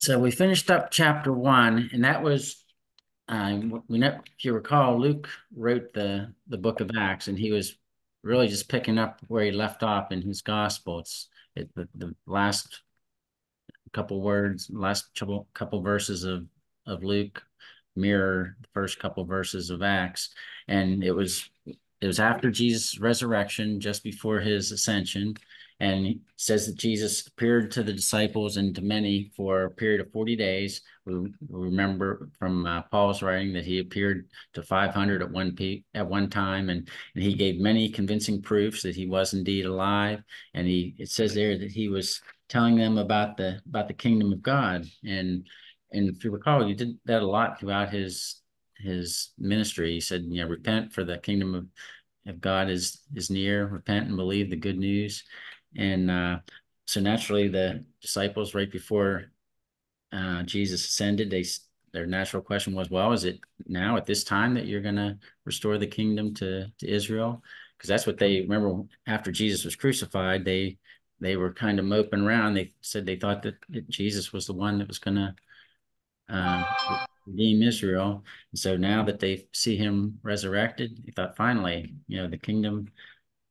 So we finished up chapter one, and that was, uh, we know, if you recall, Luke wrote the the book of Acts, and he was really just picking up where he left off in his gospel. It's it, the, the last couple words, last couple couple verses of of Luke mirror the first couple verses of Acts, and it was it was after Jesus' resurrection, just before his ascension, and he says that Jesus appeared to the disciples and to many for a period of 40 days. We remember from uh, Paul's writing that he appeared to 500 at one pe- at one time, and, and he gave many convincing proofs that he was indeed alive. And he it says there that he was telling them about the about the kingdom of God. And and if you recall, he did that a lot throughout his his ministry. He said, you know, repent for the kingdom of, of God is is near. Repent and believe the good news. And uh, so naturally, the disciples, right before uh, Jesus ascended, they their natural question was, "Well, is it now at this time that you're going to restore the kingdom to to Israel?" Because that's what they remember after Jesus was crucified. They they were kind of moping around. They said they thought that, that Jesus was the one that was going to uh, redeem Israel. And so now that they see him resurrected, they thought finally, you know, the kingdom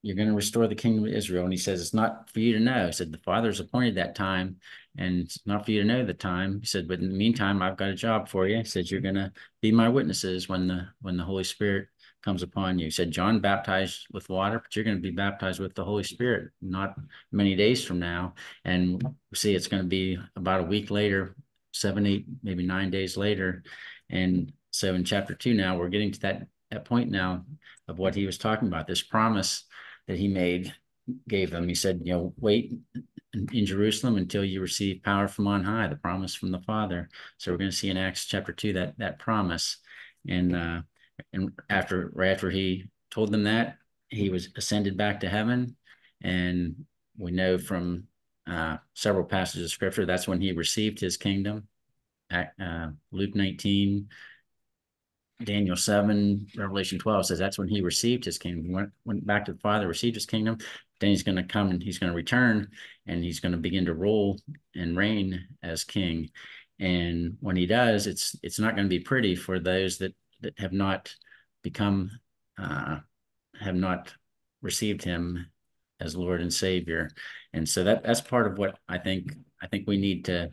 you're going to restore the kingdom of Israel. And he says, it's not for you to know. He said, the Father's appointed that time, and it's not for you to know the time. He said, but in the meantime, I've got a job for you. He said, you're going to be my witnesses when the when the Holy Spirit comes upon you. He said, John baptized with water, but you're going to be baptized with the Holy Spirit not many days from now. And we see it's going to be about a week later, seven, eight, maybe nine days later. And so in chapter two now, we're getting to that, that point now of what he was talking about, this promise that he made gave them. He said, you know, wait in Jerusalem until you receive power from on high, the promise from the Father. So we're going to see in Acts chapter two that that promise. And uh, and after right after he told them that, he was ascended back to heaven. And we know from uh, several passages of scripture that's when he received his kingdom. Uh, Luke 19, Daniel 7, Revelation 12 says that's when he received his kingdom. He went, went back to the Father, received his kingdom. Then he's going to come and he's going to return and he's going to begin to rule and reign as king. And when he does, it's it's not going to be pretty for those that, that have not become, uh, have not received him as Lord and Savior. And so that that's part of what I think I think we need to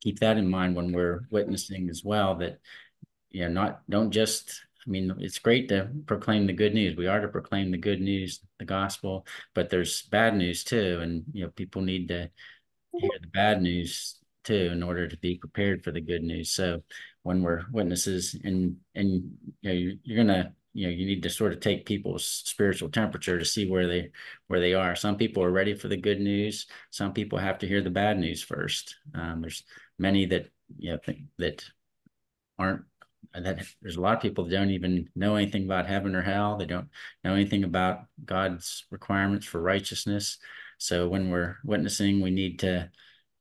keep that in mind when we're witnessing as well that know, not don't just I mean, it's great to proclaim the good news. We are to proclaim the good news, the gospel, but there's bad news too. And, you know, people need to hear the bad news too in order to be prepared for the good news. So when we're witnesses and, and, you know, you're, you're to, you know, you need to sort of take people's spiritual temperature to see where they, where they are. Some people are ready for the good news. Some people have to hear the bad news first. Um, there's many that, you know, think that aren't that there's a lot of people that don't even know anything about heaven or hell. They don't know anything about God's requirements for righteousness. So when we're witnessing, we need to,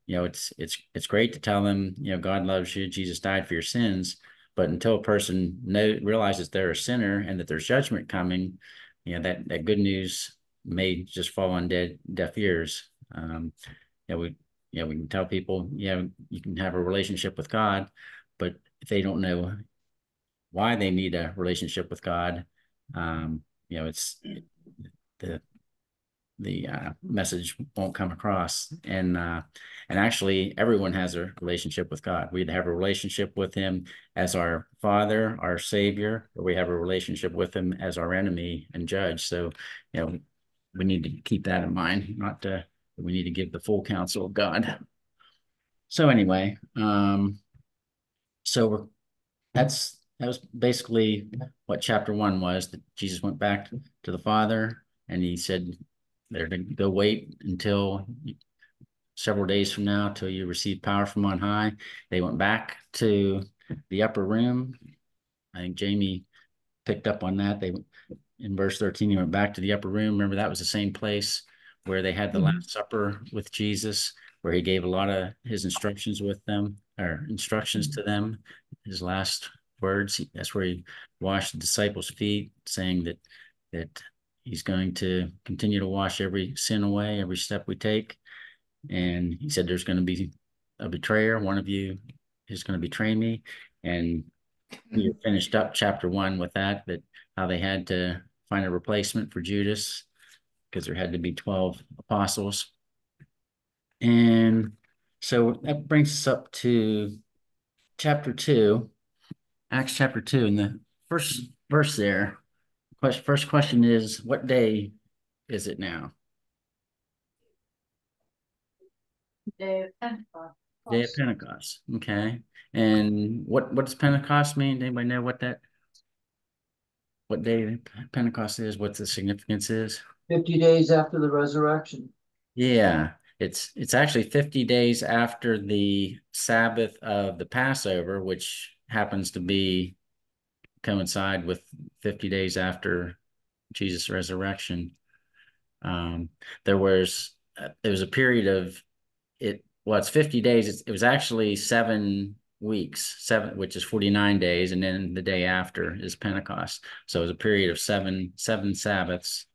you know, it's it's it's great to tell them, you know, God loves you, Jesus died for your sins. But until a person know realizes they're a sinner and that there's judgment coming, you know, that that good news may just fall on dead deaf ears. Um, you know, we you know, we can tell people, yeah, you can have a relationship with God, but if they don't know why they need a relationship with God. Um, you know, it's the the uh, message won't come across, and uh, and actually, everyone has a relationship with God. We have a relationship with Him as our Father, our Savior, or we have a relationship with Him as our enemy and judge. So, you know, we need to keep that in mind. Not to we need to give the full counsel of God. So anyway, um, so we're that's that was basically what chapter one was that Jesus went back to the Father and he said, They're to go wait until several days from now till you receive power from on high. They went back to the upper room. I think Jamie picked up on that. They in verse 13, he went back to the upper room. Remember, that was the same place where they had the mm-hmm. Last Supper with Jesus, where he gave a lot of his instructions with them, or instructions mm-hmm. to them, his last words. That's where he washed the disciples' feet, saying that that he's going to continue to wash every sin away, every step we take. And he said there's going to be a betrayer, one of you is going to betray me. And we finished up chapter one with that, that how they had to find a replacement for Judas because there had to be 12 apostles. And so that brings us up to chapter two, Acts chapter two. And the first verse there, first question is, what day is it now? Day of Pentecost. Day of Pentecost. Okay. And what what does Pentecost mean? Does Anybody know what that what day Pentecost is? What the significance is? 50 days after the resurrection. Yeah. It's it's actually 50 days after the Sabbath of the Passover, which happens to be coincide with 50 days after Jesus' resurrection. Um, there was uh, there was a period of it well it's 50 days. It's, it was actually seven weeks seven which is 49 days and then the day after is pentecost. So it was a period of seven seven sabbaths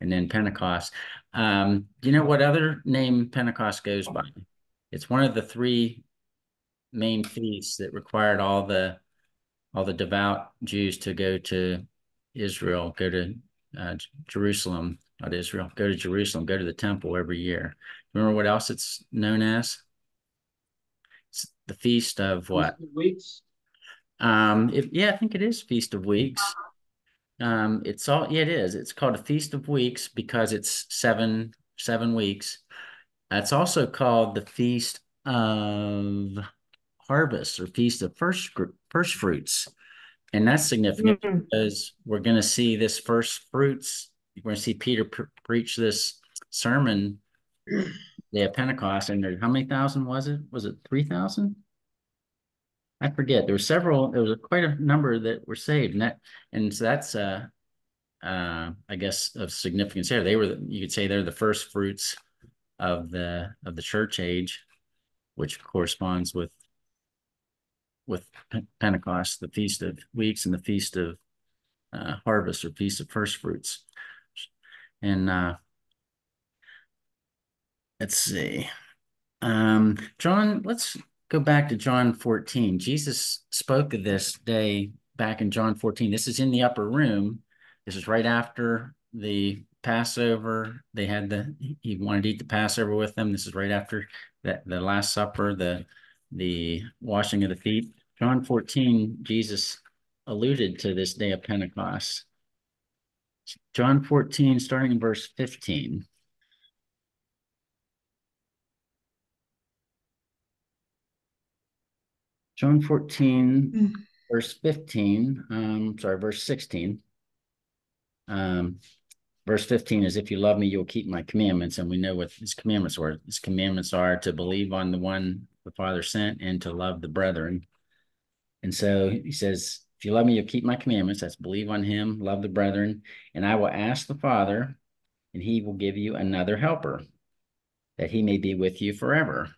and then pentecost. Um, you know what other name pentecost goes by? It's one of the three main feasts that required all the all the devout jews to go to israel go to uh, jerusalem not israel go to jerusalem go to the temple every year Remember what else it's known as? It's the Feast of what? Feast of Weeks. Um, it, yeah, I think it is Feast of Weeks. Um, it's all yeah, it is. It's called a Feast of Weeks because it's seven seven weeks. It's also called the Feast of Harvest or Feast of First First Fruits, and that's significant mm-hmm. because we're going to see this first fruits. We're going to see Peter preach this sermon day of Pentecost, and there, how many thousand was it? Was it three thousand? I forget. There were several. There was quite a number that were saved, and that, and so that's, uh, uh, I guess, of significance here. They were, the, you could say, they're the first fruits of the of the church age, which corresponds with with Pentecost, the feast of weeks, and the feast of uh, harvest or feast of first fruits, and uh, let's see. Um, John, let's go back to John 14. Jesus spoke of this day back in John 14. This is in the upper room. This is right after the Passover. They had the he wanted to eat the Passover with them. This is right after that the Last Supper, the the washing of the feet. John 14, Jesus alluded to this day of Pentecost. John 14, starting in verse 15. John 14, mm. verse 15, um, sorry, verse 16. Um, verse 15 is if you love me, you'll keep my commandments. And we know what his commandments are. His commandments are to believe on the one the Father sent and to love the brethren. And so he says, if you love me, you'll keep my commandments. That's believe on him, love the brethren. And I will ask the Father, and he will give you another helper, that he may be with you forever.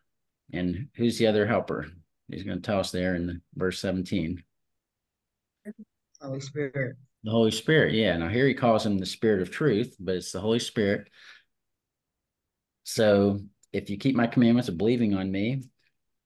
And who's the other helper? He's going to tell us there in verse 17. Holy Spirit. The Holy Spirit, yeah. Now here he calls him the Spirit of Truth, but it's the Holy Spirit. So if you keep my commandments of believing on me,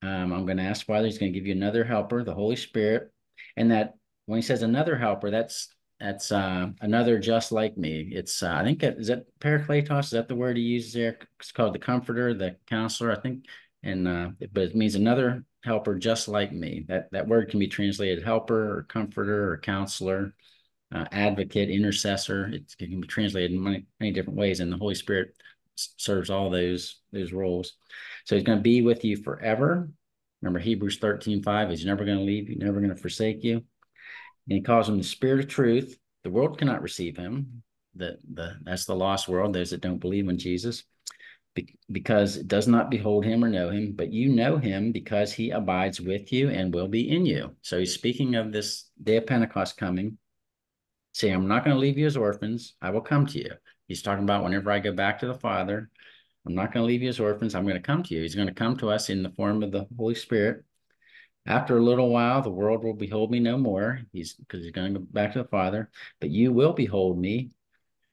um, I'm going to ask Father. He's going to give you another helper, the Holy Spirit, and that when he says another helper, that's that's uh, another just like me. It's uh, I think it, is that Parakletos. Is that the word he uses there? It's called the Comforter, the Counselor. I think, and uh, but it means another helper just like me. That, that word can be translated helper or comforter or counselor, uh, advocate, intercessor. It can be translated in many, many different ways, and the Holy Spirit serves all those, those roles. So he's going to be with you forever. Remember Hebrews 13, 5, he's never going to leave you, never going to forsake you. And he calls him the spirit of truth. The world cannot receive him. The, the, that's the lost world, those that don't believe in Jesus because it does not behold him or know him, but you know him because he abides with you and will be in you. So he's speaking of this day of Pentecost coming, saying, I'm not going to leave you as orphans. I will come to you. He's talking about whenever I go back to the Father, I'm not going to leave you as orphans. I'm going to come to you. He's going to come to us in the form of the Holy Spirit. After a little while, the world will behold me no more. He's because he's going to go back to the Father, but you will behold me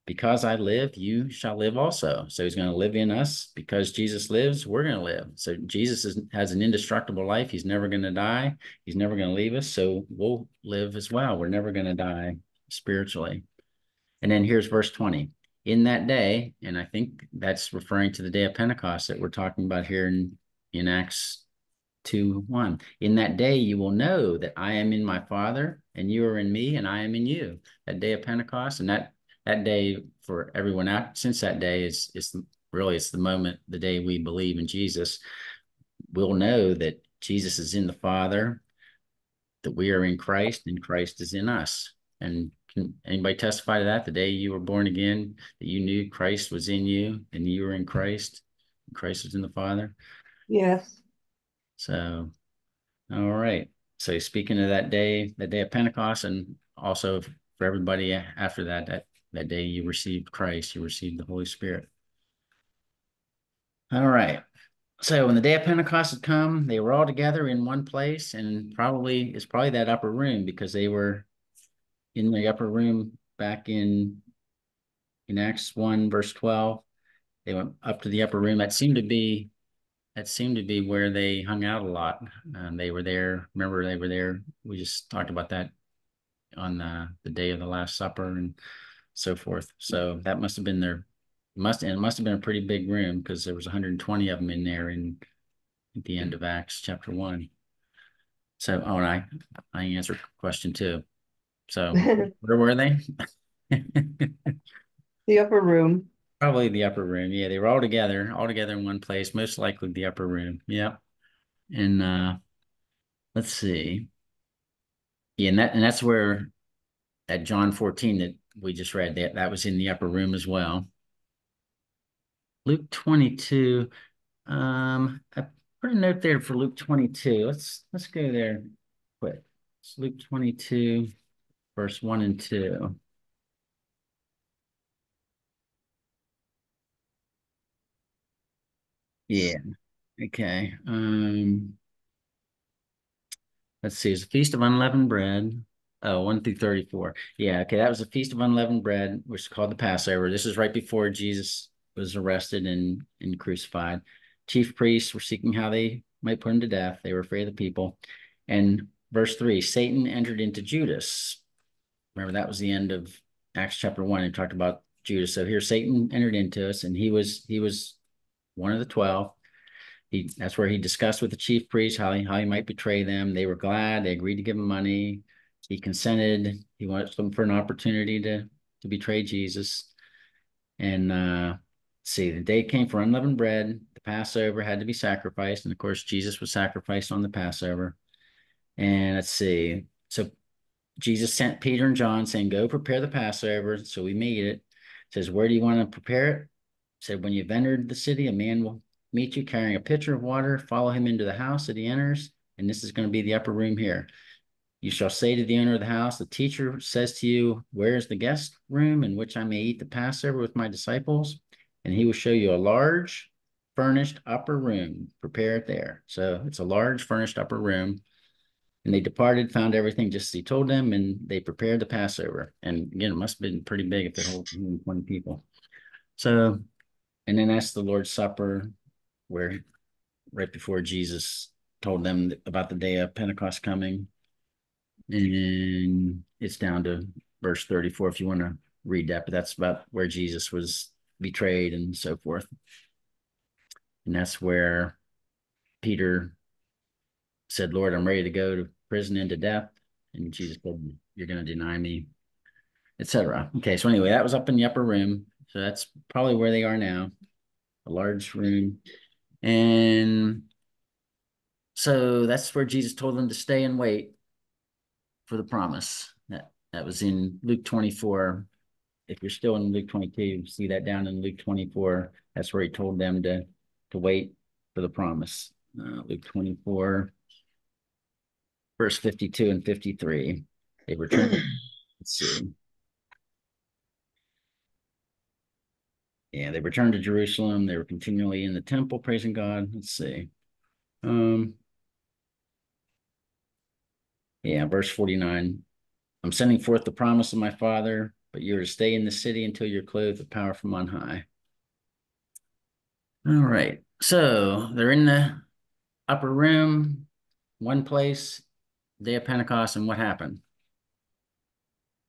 because I live, you shall live also. So he's going to live in us because Jesus lives, we're going to live. So Jesus is, has an indestructible life. He's never going to die. He's never going to leave us. So we'll live as well. We're never going to die spiritually. And then here's verse 20. In that day, and I think that's referring to the day of Pentecost that we're talking about here in, in Acts 2 1. In that day, you will know that I am in my Father, and you are in me, and I am in you. That day of Pentecost, and that that day for everyone out since that day is is really it's the moment the day we believe in Jesus we'll know that Jesus is in the Father that we are in Christ and Christ is in us and can anybody testify to that the day you were born again that you knew Christ was in you and you were in Christ and Christ was in the Father Yes. so all right so speaking of that day that day of Pentecost and also for everybody after that that that day you received Christ, you received the Holy Spirit. All right. So when the day of Pentecost had come, they were all together in one place, and probably it's probably that upper room because they were in the upper room back in in Acts 1, verse 12. They went up to the upper room. That seemed to be that seemed to be where they hung out a lot. Um, they were there. Remember, they were there. We just talked about that on the, the day of the Last Supper and so forth. So that must have been their must and it must have been a pretty big room because there was 120 of them in there in at the end of Acts chapter one. So oh and I I answered question two. So where were they? The upper room. Probably the upper room. Yeah, they were all together, all together in one place, most likely the upper room. Yep. And uh let's see. Yeah, and that and that's where at John 14 that we just read that that was in the upper room as well. Luke 22. Um, I put a note there for Luke 22. Let's let's go there quick. It's Luke 22, verse 1 and 2. Yeah. Okay. Um, let's see. It's a feast of unleavened bread. Oh, 1 through 34. Yeah, okay. That was a feast of unleavened bread, which is called the Passover. This is right before Jesus was arrested and, and crucified. Chief priests were seeking how they might put him to death. They were afraid of the people. And verse 3 Satan entered into Judas. Remember, that was the end of Acts chapter 1. It talked about Judas. So here Satan entered into us, and he was he was one of the 12. He, that's where he discussed with the chief priests how he, how he might betray them. They were glad. They agreed to give him money. He consented. He wanted them for an opportunity to to betray Jesus. And uh, see, the day came for unleavened bread. The Passover had to be sacrificed, and of course, Jesus was sacrificed on the Passover. And let's see. So Jesus sent Peter and John saying, Go prepare the Passover. So we made it. says, Where do you want to prepare it? Said, When you've entered the city, a man will meet you carrying a pitcher of water. Follow him into the house that he enters. And this is going to be the upper room here. You shall say to the owner of the house, the teacher says to you, Where is the guest room in which I may eat the Passover with my disciples? And he will show you a large furnished upper room. Prepare it there. So it's a large furnished upper room. And they departed, found everything just as he told them, and they prepared the Passover. And again, it must have been pretty big if they hold 20 people. So, and then that's the Lord's Supper, where right before Jesus told them about the day of Pentecost coming. And it's down to verse 34 if you want to read that, but that's about where Jesus was betrayed and so forth. And that's where Peter said, Lord, I'm ready to go to prison and to death. And Jesus said, You're going to deny me, etc. Okay, so anyway, that was up in the upper room. So that's probably where they are now, a large room. And so that's where Jesus told them to stay and wait for the promise. That that was in Luke 24. If you're still in Luke 22, see that down in Luke 24. That's where he told them to to wait for the promise. Uh, Luke 24, verse 52 and 53. They returned. Let's see. Yeah, they returned to Jerusalem. They were continually in the temple praising God. Let's see. Um, yeah, verse 49. I'm sending forth the promise of my Father, but you're to stay in the city until you're clothed with power from on high. All right, so they're in the upper room, one place, day of Pentecost, and what happened?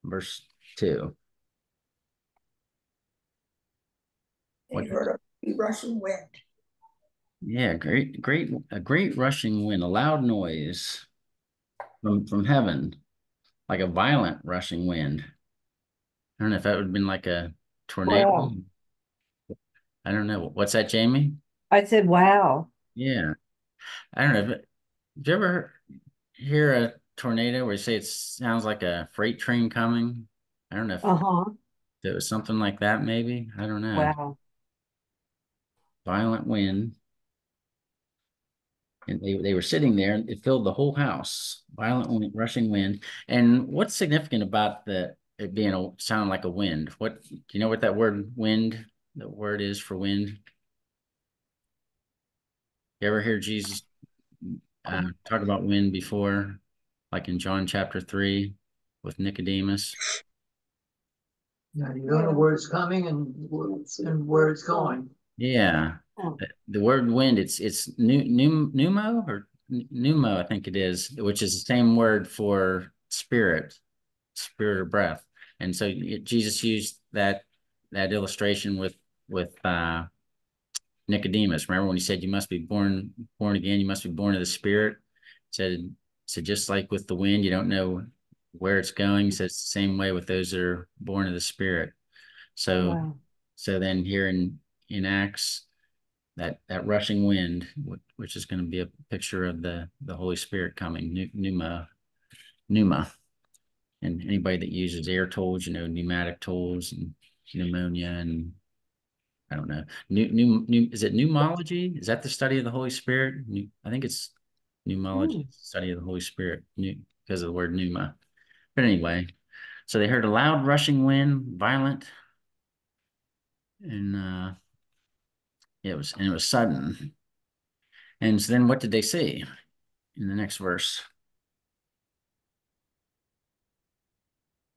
Verse two. They What- heard a rushing wind. Yeah, great, great, a great rushing wind, a loud noise from from heaven, like a violent rushing wind. I don't know if that would have been like a tornado. Wow. I don't know. What's that, Jamie? I said, wow. Yeah. I don't know. But did you ever hear a tornado where you say it sounds like a freight train coming? I don't know if Uh-huh. it was something like that, maybe. I don't know. Wow. violent wind. And they, they were sitting there and it filled the whole house, violent wind, rushing wind. And what's significant about the it being a sound like a wind? What do you know what that word wind, the word is for wind? You ever hear Jesus uh, talk about wind before, like in John chapter three with Nicodemus? Now, you don't know where it's coming and, where- and where it's going. Yeah, the, word wind, it's it's pneumo or pneumo, I think it is, which is the same word for spirit, spirit or breath. And so Jesus used that that illustration with with uh, Nicodemus. Remember when he said, "You must be born born again. You must be born of the Spirit." Said so just like with the wind, you don't know where it's going. He says it's the same way with those that are born of the Spirit. So. Oh, wow. So then here in in Acts, that that rushing wind, which is going to be a picture of the the Holy Spirit coming, pneu- pneuma, pneuma, and anybody that uses air tools, you know, pneumatic tools and pneumonia and I don't know, new new new is it pneumology? Is that the study of the Holy Spirit? New, I think it's pneumology, Hmm. study of the Holy Spirit, new, because of the word pneuma. But anyway, so they heard a loud rushing wind, violent and uh it was and it was sudden and so then what did they see in the next verse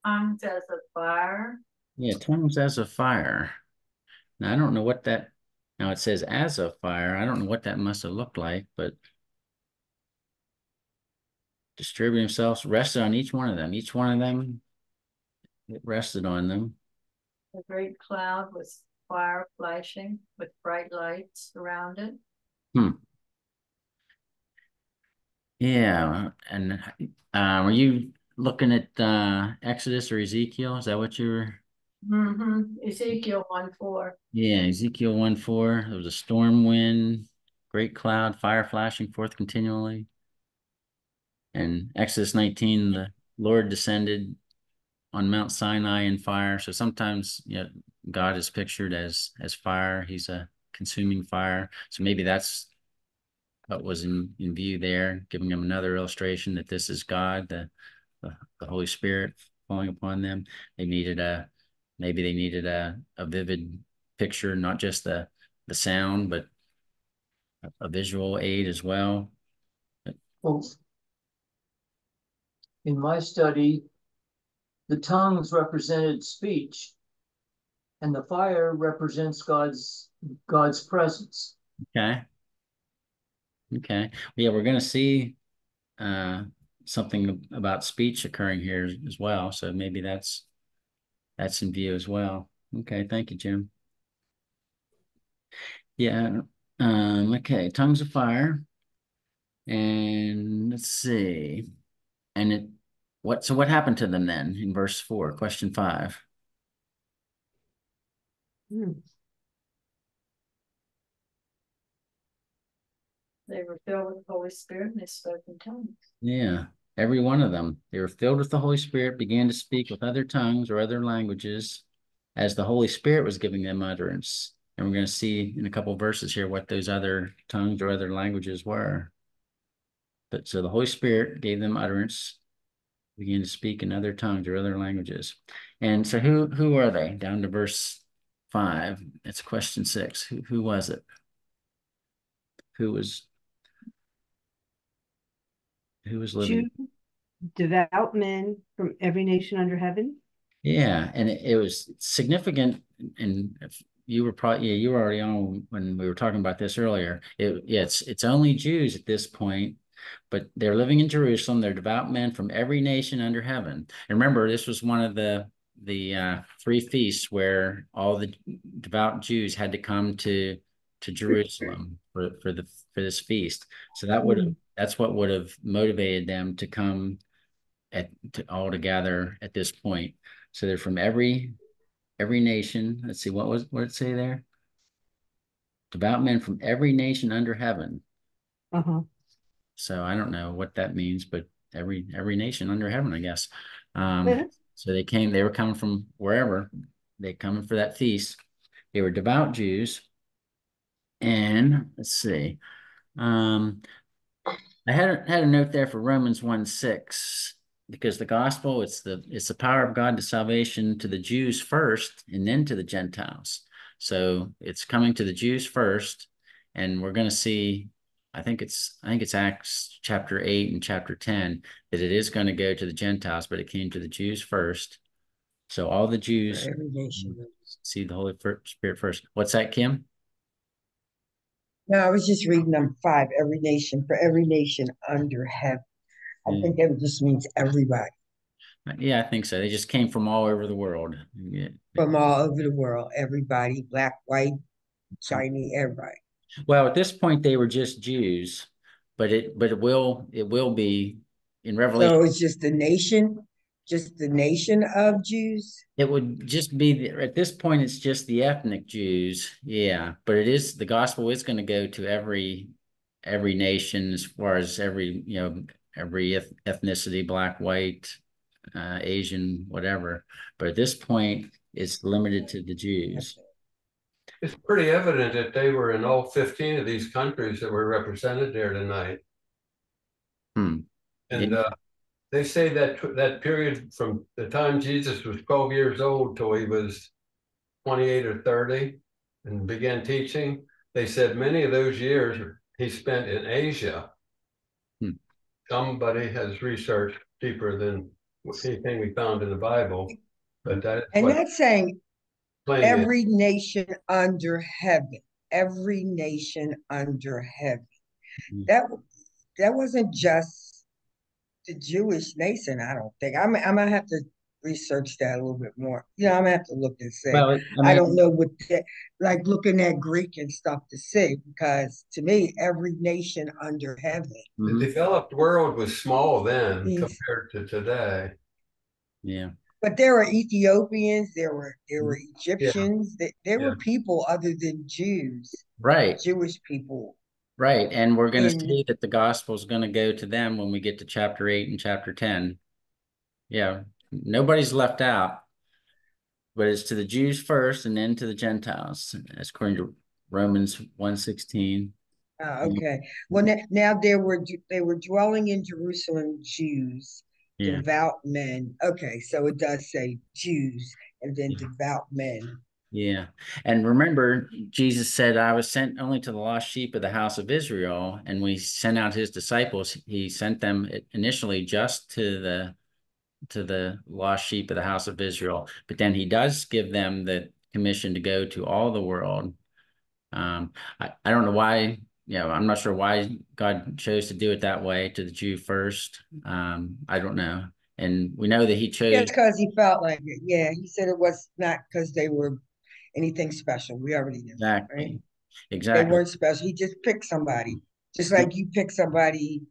Tongues as a fire. yeah tongues as a fire now i don't know what that now it says as a fire i don't know what that must have looked like but distributing themselves rested on each one of them each one of them it rested on them A great cloud with fire flashing with bright lights around it. Hmm. yeah and uh were you looking at uh exodus or ezekiel is that what you were Mm-hmm. Ezekiel one four. Yeah, Ezekiel 1 4. There was a storm wind, great cloud, fire flashing forth continually. And Exodus 19, the Lord descended on Mount Sinai in fire. So sometimes you know, God is pictured as as fire. He's a consuming fire. So maybe that's what was in, in view there, giving them another illustration that this is God, the, the, the Holy Spirit falling upon them. They needed a maybe they needed a, a vivid picture, not just the the sound, but a, visual aid as well. Well, in my study, the tongues represented speech and the fire represents God's, God's presence. Okay. Okay. Yeah, we're gonna see uh something about speech occurring here as well. So maybe that's that's in view as well. Okay, thank you, Jim. Yeah, um, okay, tongues of fire. And let's see. And it what so what happened to them then in verse four, question five? Hmm. They were filled with the Holy Spirit and they spoke in tongues. Yeah, every one of them. They were filled with the Holy Spirit, began to speak with other tongues or other languages as the Holy Spirit was giving them utterance. And we're going to see in a couple verses here what those other tongues or other languages were. But so the Holy Spirit gave them utterance, began to speak in other tongues or other languages. And so who who are they? Down to verse five. It's question six. Who who was it? Who was who was living? Jew, devout men from every nation under heaven. Yeah, and it, it was significant, and if you were probably, yeah, you were already on when we were talking about this earlier. It, yeah, it's, it's only Jews at this point, but they're living in Jerusalem. They're devout men from every nation under heaven. And remember, this was one of the, the, uh, three feasts where all the devout Jews had to come to, to Jerusalem for, for the, for this feast. So that would have, that's what would have motivated them to come at, to all together at this point. So they're from every every nation. Let's see, what was what did it say there? Devout men from every nation under heaven. Uh-huh. So I don't know what that means, but every every nation under heaven, I guess. Um, Yeah. so they came, they were coming from wherever. They coming for that feast. They were devout Jews. And let's see. Um, I had a, had a note there for Romans 1 6 because the gospel it's the it's the power of God to salvation to the Jews first and then to the Gentiles. So it's coming to the Jews first, and we're going to see. I think it's I think it's Acts chapter eight and chapter ten that it is going to go to the Gentiles, but it came to the Jews first. So all the Jews see the Holy Spirit first. What's that, Kim? No, I was just reading number five, every nation, for every nation under heaven. I Yeah. think that just means everybody Yeah, I think so. They just came from all over the world. Yeah. from all over the world, everybody, black, white, Chinese, everybody. Well, at this point, they were just Jews, but it but it will it will be in Revelation. So it's just the nation, just the nation of Jews. It would just be the, at this point, it's just the ethnic Jews, yeah. But it is the gospel is going to go to every every nation as far as every you know every eth- ethnicity, black, white, uh, Asian, whatever. But at this point, it's limited to the Jews. It's pretty evident that they were in all fifteen of these countries that were represented there tonight. Hmm. And uh, they say that that period from the time Jesus was twelve years old till he was twenty-eight or thirty and began teaching, they said many of those years he spent in Asia. Hmm. Somebody has researched deeper than anything we found in the Bible, but that is And that's saying claimed it. every nation under heaven, every nation under heaven. Mhm. That, that wasn't just the Jewish nation, I don't think. I'm, I'm gonna have to research that a little bit more. Yeah, you know, I'm gonna have to look and see. Well, I mean, don't know what that, like looking at Greek and stuff to see, because to me, every nation under heaven. The developed world was small then Yes. compared to today. yeah. But there were Ethiopians, there were there were. Egyptians, there, there Yeah. were people other than Jews, Right. Jewish people. Right, and we're going to in- see that the gospel is going to go to them when we get to chapter eight and chapter ten. Yeah, nobody's left out, but it's to the Jews first, and then to the Gentiles, as according to Romans one sixteen. Ah, Mm. okay. Well, now, now there were they were dwelling in Jerusalem Jews, Yeah, devout men. Okay, so it does say Jews and then Yeah. devout men. Yeah, and remember, Jesus said, "I was sent only to the lost sheep of the house of Israel." And we sent out his disciples, he sent them initially just to the to the lost sheep of the house of Israel. But then he does give them the commission to go to all the world. Um, I, I don't know why, you know, I'm not sure why God chose to do it that way to the Jew first. Um, I don't know. And we know that he chose, because he felt like it. Yeah, he said it was not because they were anything special. We already knew. that, right? exactly, They weren't special. He just picked somebody, just like you pick somebody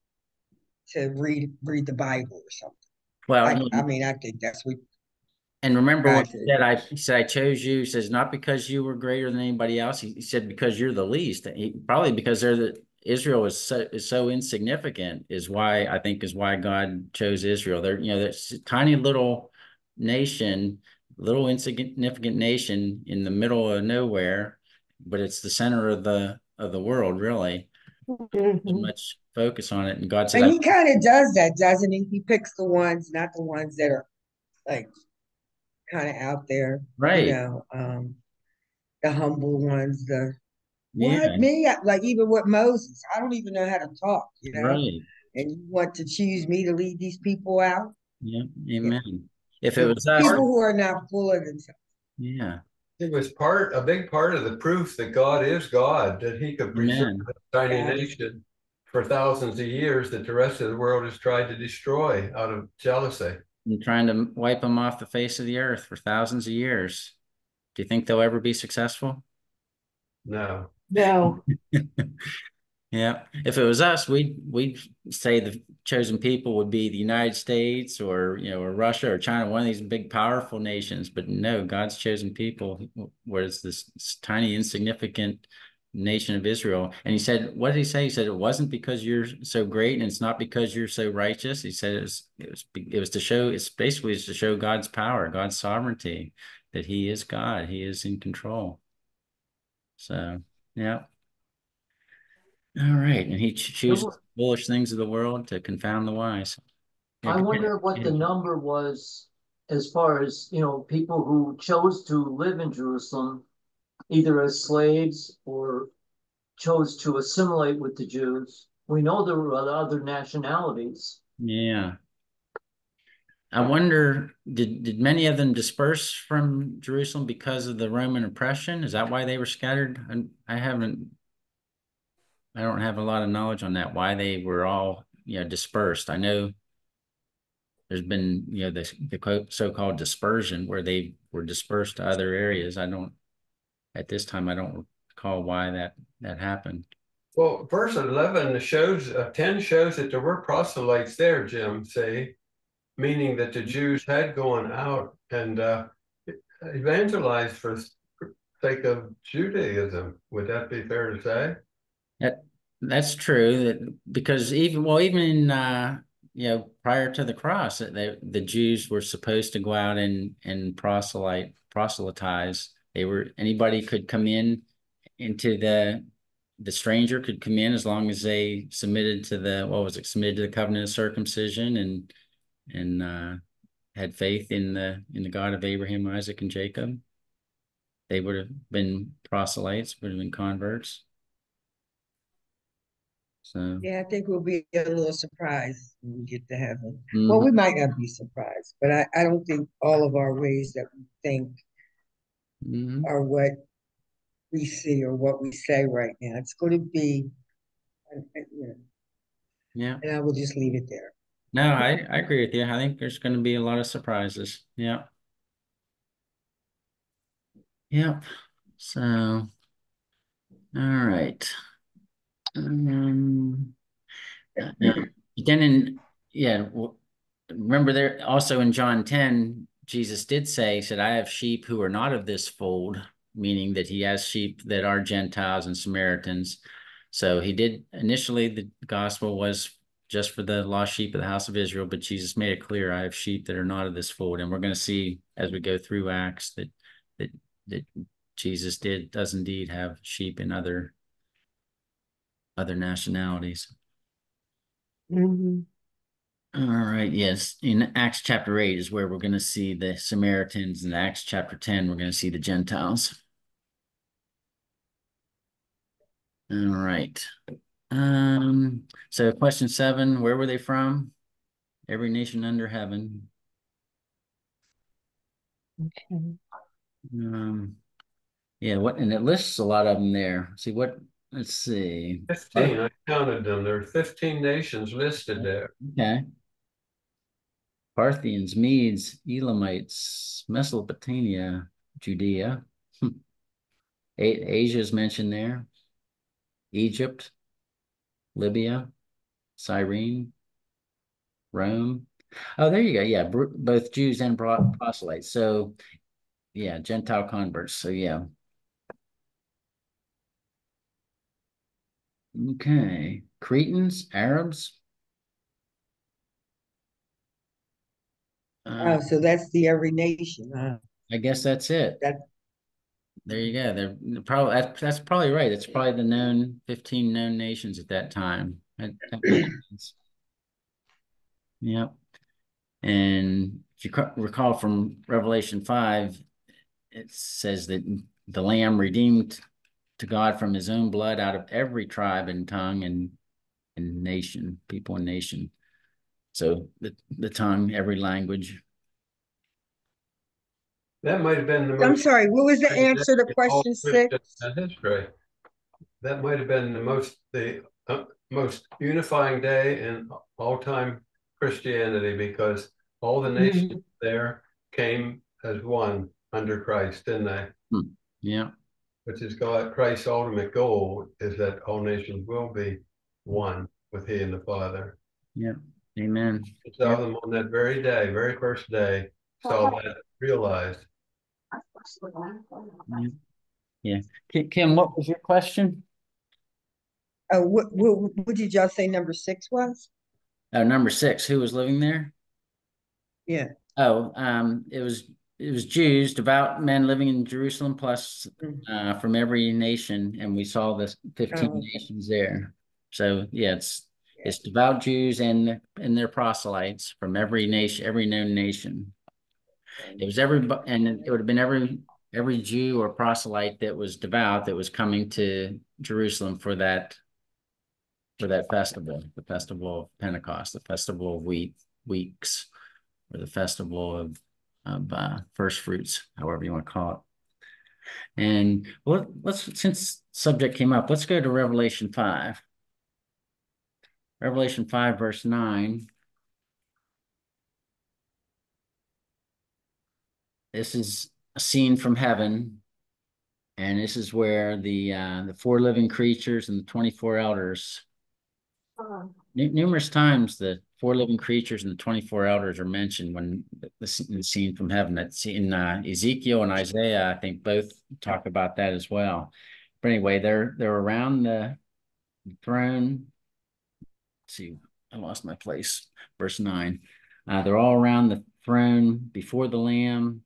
to read read the Bible or something. Well, I, he- I mean, I think that's what. And remember what he said, I he said I chose you, he says not because you were greater than anybody else. He, he said because you're the least. He, probably because they're the Israel is so is so insignificant is why I think is why God chose Israel. They're you know, this tiny little nation, little insignificant nation in the middle of nowhere, but it's the center of the of the world, really. Too Mhm. much focus on it. And God said, And he kind of does that, doesn't he? He picks the ones, not the ones that are like kind of out there. right. You know, um, the humble ones. The yeah, what me? Like even with Moses, I don't even know how to talk. You know, right. and you want to choose me to lead these people out? Yeah, amen. If it was us, People who are not full of themselves. yeah, It was part, a big part of the proof that God is God, that he could preserve Amen. a tiny Yeah. nation for thousands of years that the rest of the world has tried to destroy out of jealousy. and trying to wipe them off the face of the earth for thousands of years. Do you think they'll ever be successful? No, No, Yeah, if it was us, we'd we'd say the chosen people would be the United States or you know or Russia or China, one of these big powerful nations. But no, God's chosen people was this, tiny insignificant nation of Israel. And he said, what did he say? He said it wasn't because you're so great, and it's not because you're so righteous. He said it was it was it was to show it's basically to show God's power, God's sovereignty, that He is God, He is in control. So yeah. All right, and he ch- chooses wa- foolish things of the world to confound the wise. Yeah, I wonder what the number was as far as, you know, people who chose to live in Jerusalem, either as slaves or chose to assimilate with the Jews. We know there were other nationalities. Yeah. I wonder, did did many of them disperse from Jerusalem because of the Roman oppression? Is that why they were scattered? And I haven't, I don't have a lot of knowledge on that, why they were all, you know, dispersed. I know there's been, you know, this the so-called dispersion where they were dispersed to other areas. I don't, at this time, I don't recall why that that happened. well, verse eleven shows, uh, ten shows that there were proselytes there, Jim, see? Meaning that the Jews had gone out and uh evangelized for sake of Judaism. Would that be fair to say? That's true. That because even well, even in uh, you know prior to the cross, that they, the Jews were supposed to go out and and proselyte proselytize. They were anybody could come in into the the stranger could come in as long as they submitted to the what was it submitted to the covenant of circumcision and and uh, had faith in the in the God of Abraham, Isaac, and Jacob. They would have been proselytes, would have been converts. So. Yeah, I think we'll be a little surprised when we get to heaven. mhm. Well, we might not be surprised, but I, I don't think all of our ways that we think Mhm. are what we see or what we say right now. It's going to be, you know, Yeah. and I will just leave it there. No, I, I agree with you. I think there's going to be a lot of surprises. Yeah. Yep. So, all right. Um, then in, yeah, remember there also in John 10, Jesus did say, he said, I have sheep who are not of this fold, meaning that he has sheep that are Gentiles and Samaritans. So he did initially, the gospel was just for the lost sheep of the house of Israel, but Jesus made it clear, I have sheep that are not of this fold. And we're going to see as we go through Acts that that that Jesus did does indeed have sheep in other other nationalities. Mhm. All right, yes. In Acts chapter 8 is where we're going to see the Samaritans. In Acts chapter 10, we're going to see the Gentiles. All right. Um, so question seven, where were they from? Every nation under heaven. Okay. Um, yeah, what, and it lists a lot of them there. See what, let's see. Fifteen, I counted them. There are fifteen nations listed there. Okay. Parthians, Medes, Elamites, Mesopotamia, Judea. Hmm. A- Asia is mentioned there. Egypt, Libya, Cyrene, Rome. Oh, there you go. Yeah, both Jews and proselytes. So, yeah, Gentile converts. So, yeah. Okay. Cretans, Arabs. Uh, Oh, so that's the every nation, huh? I guess that's it. That- There you go. They're probably that's, that's probably right. It's probably the known 15 known nations at that time. That, that. Yep. And if you recall from Revelation 5, it says that the Lamb redeemed to God from his own blood out of every tribe and tongue and and nation, people and nation. So the the tongue, every language. That might have been the most. I'm sorry, what was the answer to question six? Christian History. That might have been the most, the uh, most unifying day in all-time Christianity because all the nations there came as one under Christ, didn't they? Yeah, Which is God, Christ's ultimate goal is that all nations will be one with he and the Father. Yep. Amen. Saw them on that very day, very first day, saw that realized. Yeah. Ki- Kim, what was your question? Uh, what, what, what did y'all say number six was? Oh, number six, who was living there? Yeah. Oh, um, it was, it was Jews, devout men living in Jerusalem plus, Mm. uh, from every nation, and we saw the fifteen Oh, nations there. So, yeah, it's, it's devout Jews and, and their proselytes from every nation, every known nation. It was every, and it would have been every, every Jew or proselyte that was devout that was coming to Jerusalem for that, for that festival, the festival of Pentecost, the festival of wheat, weeks, or the festival of, of, uh, first fruits, however you want to call it. And well, let's, since subject came up, let's go to Revelation five. Revelation five, verse nine. This is a scene from heaven. And this is where the uh the four living creatures and the 24 elders, nu- numerous times the four living creatures and the 24 elders are mentioned when the, the sc- scene from heaven. That's in uh, Ezekiel and Isaiah, I think both talk about that as well. But anyway, they're they're around the throne. Let's see, I lost my place. Verse nine. Uh, they're all around the throne before the Lamb,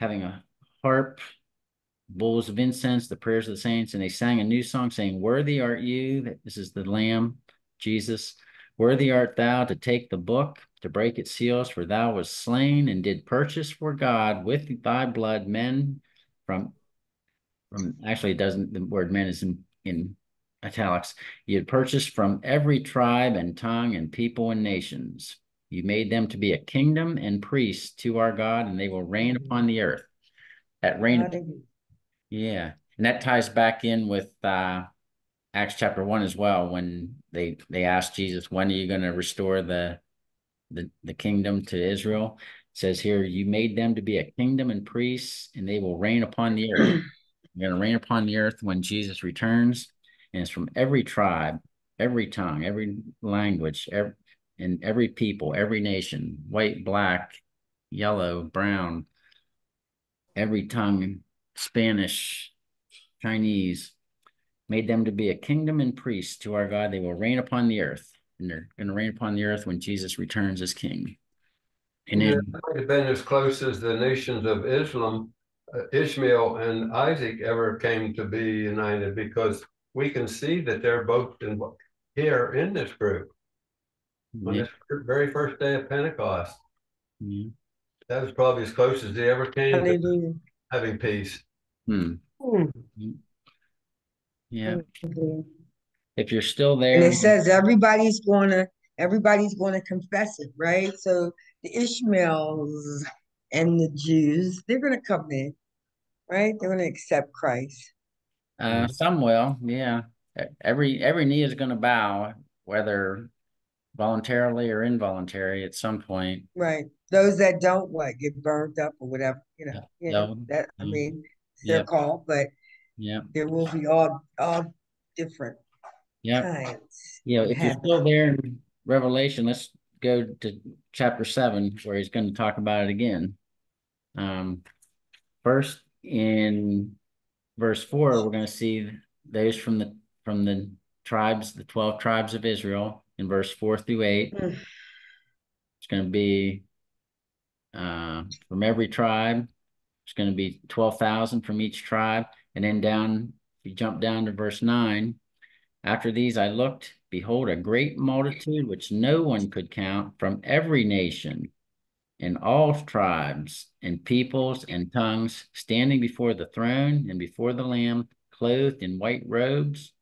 having a harp, bowls of incense, the prayers of the saints, and they sang a new song saying, Worthy art you, that this is the Lamb, Jesus. Worthy art thou to take the book, to break its seals, for thou wast slain and did purchase for God with thy blood men from from actually it doesn't the word men is in, in italics. You had purchased from every tribe and tongue and people and nations. You made them to be a kingdom and priests to our God, and they will reign upon the earth. That reign yeah, and that ties back in with uh Acts chapter one as well, when they they asked Jesus, when are you going to restore the the the kingdom to Israel? It says here, you made them to be a kingdom and priests, and they will reign upon the earth. You're going to reign upon the earth when Jesus returns, and it's from every tribe, every tongue, every language, every, and every people, every nation, white, black, yellow, brown, every tongue, Spanish, Chinese, made them to be a kingdom and priests to our God. They will reign upon the earth, and they're going to reign upon the earth when Jesus returns as king. And it might have been as close as the nations of Islam, uh, Ishmael and Isaac ever came to be united because we can see that they're both in, here in this group on yeah, this very first day of Pentecost. yeah. That was probably as close as they ever came to having peace. Hmm. Hmm. Yeah. Hallelujah. If you're still And there, it says everybody's gonna, everybody's gonna confess it, right? So the Ishmaels and the Jews, they're gonna come in, right? They're gonna accept Christ. uh, some will, yeah. Every every knee is going to bow, whether voluntarily or involuntary, at some point. Right. Those that don't what get burned up or whatever, you know, you know, that I Mm. mean, it's their Yeah. call, but Yeah, there will be all all different yeah. kinds. Yeah, if you're still there in Revelation, let's go to chapter seven, where he's going to talk about it again. Um, first in verse four, we're going to see those from the from the tribes, the twelve tribes of Israel, in verse four through eight. Mm. It's going to be uh, from every tribe. It's going to be twelve thousand from each tribe, and then down. You jump down to verse nine, after these I looked, behold, a great multitude which no one could count from every nation and all tribes and peoples and tongues standing before the throne and before the Lamb, clothed in white robes,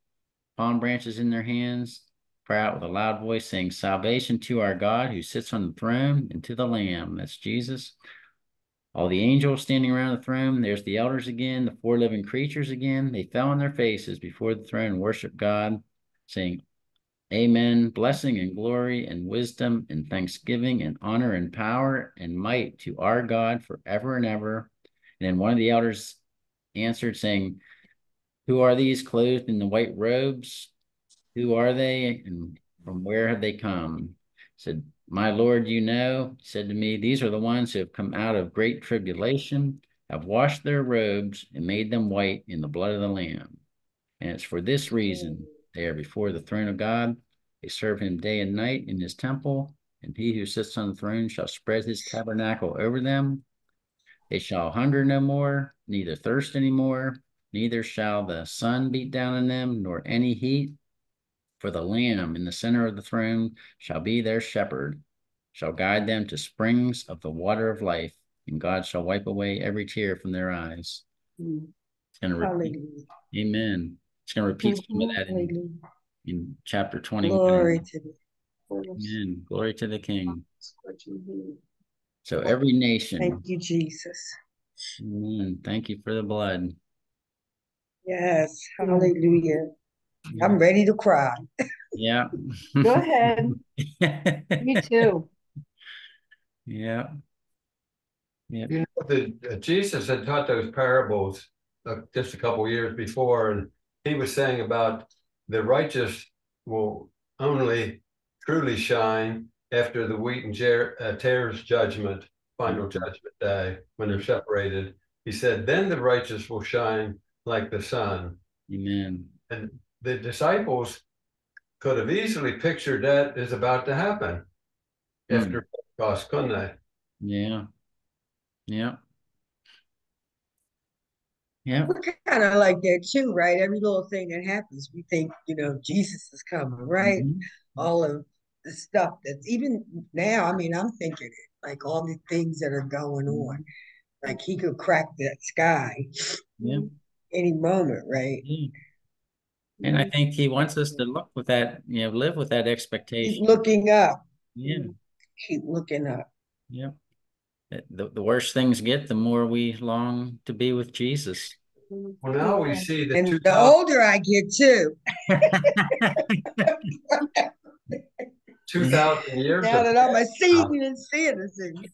palm branches in their hands, cry out with a loud voice, saying, Salvation to our God who sits on the throne and to the Lamb. That's Jesus. All the angels standing around the throne, there's the elders again, the four living creatures again. They fell on their faces before the throne and worshiped God, saying, Amen. Blessing and glory and wisdom and thanksgiving and honor and power and might to our God forever and ever. And then one of the elders answered, saying, Who are these clothed in the white robes? Who are they and from where have they come? Said, My Lord, you know, said to me, These are the ones who have come out of great tribulation, have washed their robes and made them white in the blood of the Lamb. And it's for this reason they are before the throne of God. They serve him day and night in his temple, and he who sits on the throne shall spread his tabernacle over them. They shall hunger no more, neither thirst any more, neither shall the sun beat down on them, nor any heat. For the Lamb in the center of the throne shall be their shepherd, shall guide them to springs of the water of life, and God shall wipe away every tear from their eyes. Mm. It's going to repeat. Hallelujah. Amen. It's going to repeat some of that in, in chapter 21. Glory to the Amen. Glory to the King. So every nation. Thank you, Jesus. Amen. Thank you for the blood. Yes, hallelujah. I'm ready to cry. Yeah. Go ahead. Me too. Yeah. Yeah. You know, the, uh, Jesus had taught those parables uh, just a couple years before, and he was saying about the righteous will only truly shine after the wheat and jar- uh, tares judgment, final judgment day, when they're separated. He said, then the righteous will shine like the sun. Amen. And the disciples could have easily pictured that is about to happen Hmm. after Pentecost, couldn't they? Yeah. Yeah. Yeah. We're kind of like that too, right? Every little thing that happens, we think, you know, Jesus is coming, right? Mhm. All of the stuff that's even now, I mean, I'm thinking it, like all the things that are going on. Like he could crack that sky Yeah. any moment, right? Yeah. And I mm-hmm. think he wants us to look with that, you know, live with that Keep expectation. looking up. Yeah. Keep looking up. Yeah. The, the the worse things get, the more we long to be with Jesus. Mm-hmm. Well, now we see the And two the older I get too, two thousand years. now that I'm a past. seasoned citizen.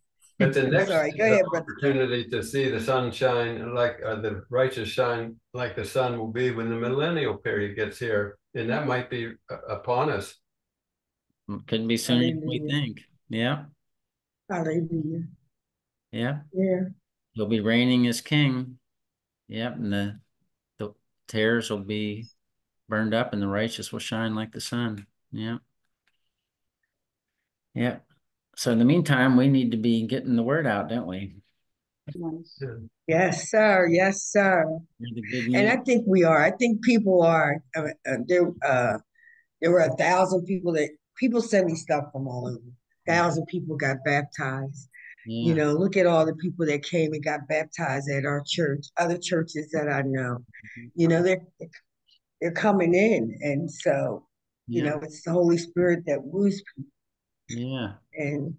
But the next Sorry, go ahead, brother. opportunity to see the sun shine like, uh, the righteous shine like the sun will be when the millennial period gets here. And that might be uh, upon us. Couldn't be sooner than we think. Yeah. Hallelujah. Yeah. Yeah. He'll be reigning as king. Yep. And the the tares will be burned up and the righteous will shine like the sun. Yeah. Yeah. So in the meantime, we need to be getting the word out, don't we? Yes, sir. Yes, sir. Hear the good And I think we are. I think people are. Uh, uh, there, uh, there were a thousand people that people send me stuff from all over. Thousand people got baptized. You know, look at all the people that came and got baptized at our church, other churches that I know. Mhm. You know, they're they're coming in, and so you Yeah. know, it's the Holy Spirit that woos people. Yeah. And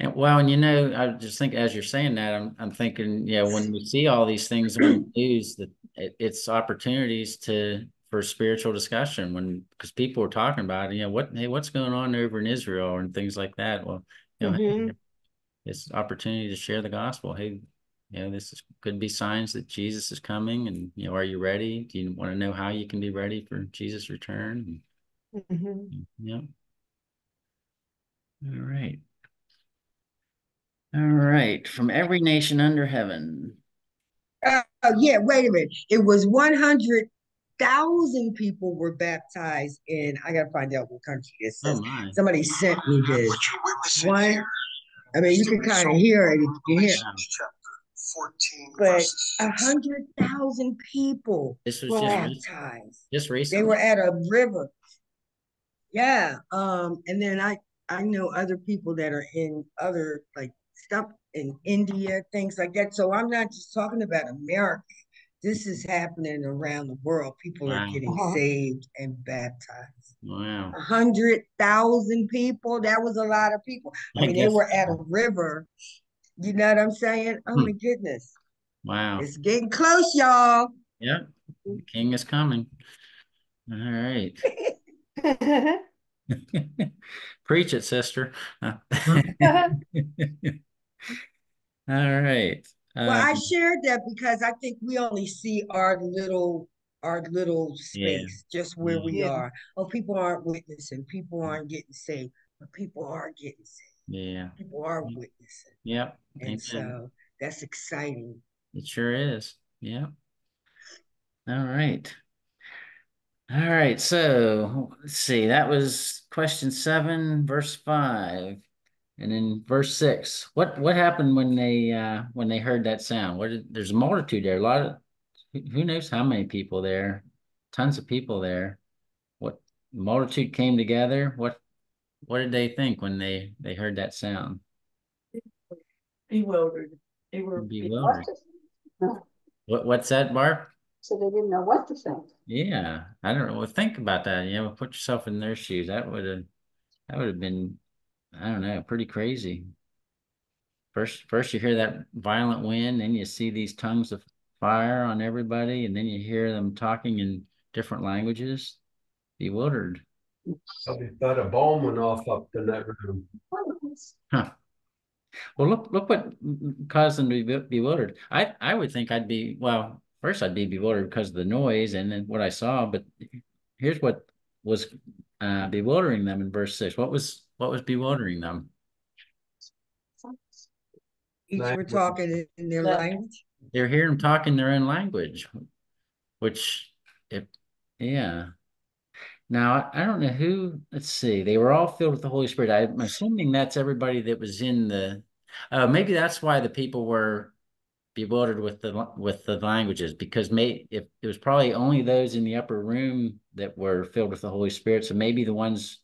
And well, and you know, I just think as you're saying that, I'm I'm thinking, yeah, when we see all these things on the news, that it, it's opportunities to for spiritual discussion when because people are talking about, you know, what hey, what's going on over in Israel and things like that. Well, you know, Mhm. it's opportunity to share the gospel. Hey, you know, this is, could be signs that Jesus is coming, and you know, are you ready? Do you want to know how you can be ready for Jesus' return? Mhm. Yeah. All right. All right. From every nation under heaven. uh, oh yeah, wait a minute. It was one hundred thousand people were baptized in. I gotta find out what country this Oh is. my. Somebody sent me this. One, I mean, you can kind of hear it if you hear, Wow. but a hundred thousand people This was just re- baptized. just They were at a river. Yeah, um, and then I I know other people that are in other like stuff in India, things like that. So I'm not just talking about America. This is happening around the world. People are getting Uh-huh. saved and baptized. Wow. A hundred thousand people. That was a lot of people. I I mean, they were at a river You know what I'm saying? Oh Hmm. my goodness. Wow. It's getting close, y'all. Yep. The king is coming. All right. Preach it, sister. All right. Well, I Um, shared that because I think we only see our little our little Yeah. space, just where we are. Oh, people aren't witnessing, people aren't getting saved, but people are getting saved. yeah. People are witnessing. Yep. And Amen. so that's exciting. It sure is. Yep. All right. All right. So let's see. That was question seven, verse five. And then verse six. What what happened when they uh when they heard that sound? What did, there's a multitude there, a lot of who knows how many people there, tons of people there. What multitude came together? What what did they think when they they heard that sound? Bewildered. They were. Bewildered. What what's that, Barb? So they didn't know what to think. Yeah, I don't know. Well, think about that. You know, put yourself in their shoes. That would have, that would have been, I don't know, pretty crazy. First, first you hear that violent wind, then you see these tongues of fire on everybody, and then you hear them talking in different languages. Bewildered. Probably thought a bomb went off up in that room. Huh. Well, look, look what caused them to be bewildered. I, I would think I'd be, well, first I'd be bewildered because of the noise and then what I saw, but here's what was uh, bewildering them in verse six. What was, what was bewildering them? Each were talking in- in their Yeah. language. They're hearing them talking their own language, which, if, yeah. Now, I I don't know who, let's see, they were all filled with the Holy Spirit. I'm assuming that's everybody that was in the, uh, maybe that's why the people were bewildered with the, with the languages, because may, if, it was probably only those in the upper room that were filled with the Holy Spirit, so maybe the ones,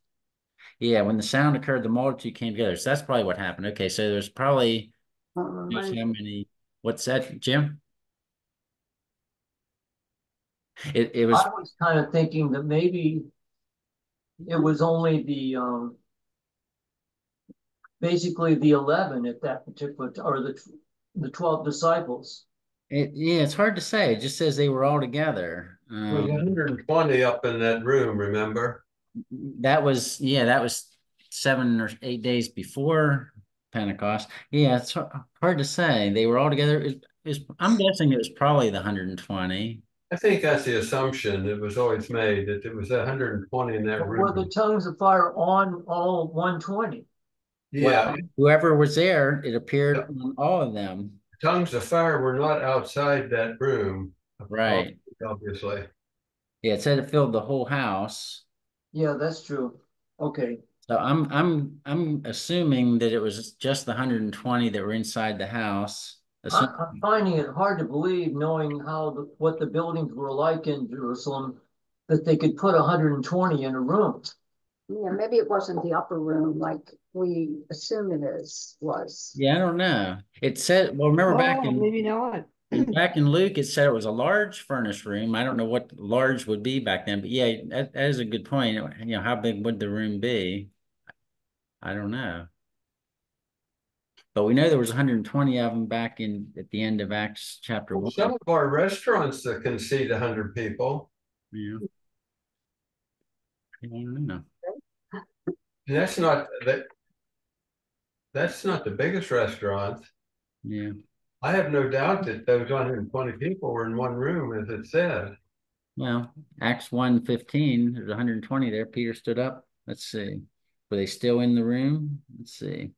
yeah, when the sound occurred, the multitude came together. So that's probably what happened. Okay, so there's probably, how many, what's that, Jim? It, it was, I was kind of thinking that maybe it was only the, um, basically the eleven at that particular, or the, the 12 disciples. It, yeah, it's hard to say. It just says they were all together. Um, well, 120 up in that room, remember? That was, yeah, that was seven or eight days before Pentecost. Yeah, it's hard to say. They were all together. It, was, I'm guessing it was probably the 120. I think that's the assumption that was always made that there was 120 in that room. Were the tongues of fire on all 120? Yeah. Whoever was there, it appeared on all of them. Tongues of fire were not outside that room. Right. Obviously. Yeah, it said it filled the whole house. Yeah, that's true. Okay. So I'm I'm I'm assuming that it was just the 120 that were inside the house. I, am finding it hard to believe, knowing how the, what the buildings were like in Jerusalem, that they could put 120 in a room. Yeah, maybe it wasn't the upper room like we assume it is, was. Yeah, I don't know. It said, well, remember back Oh, in maybe not. back in Luke, it said it was a large furnished room. I don't know what large would be back then, but yeah, that, that is a good point. You know, how big would the room be? I don't know. But we know there was 120 of them back in at the end of Acts chapter one. Some of our restaurants that can seat hundred people, Yeah. I don't know. And that's not that. That's not the biggest restaurant. Yeah. I have no doubt that those hundred and twenty people were in one room, as it said. Well, Acts 1 15, there's 120 there. Peter stood up. Let's see. Were they still in the room? Let's see.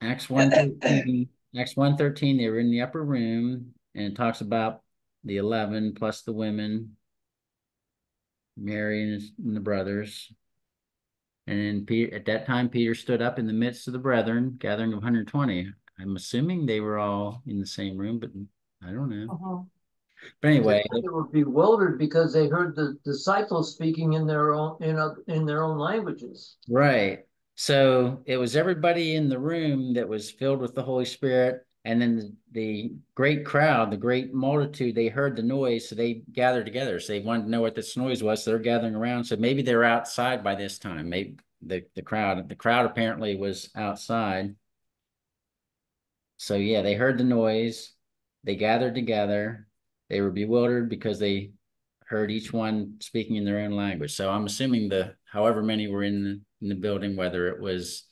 Acts 1 13, Acts 1 13, they were in the upper room and it talks about the 11 plus the women, Mary and, his, and the brothers. And then Peter, at that time, Peter stood up in the midst of the brethren, gathering of 120. I'm assuming they were all in the same room, but I don't know. Uh-huh. But anyway, They were bewildered because they heard the disciples speaking in their own, in a, in their own languages. right. So it was everybody in the room that was filled with the Holy Spirit. And then the, great crowd, the great multitude, they heard the noise. So they gathered together. So they wanted to know what this noise was. So they're gathering around. So maybe they're outside by this time. Maybe the the crowd. The crowd apparently was outside. So yeah, they heard the noise. They gathered together. They were bewildered because they heard each one speaking in their own language. So I'm assuming the however many were in the, in the building, whether it was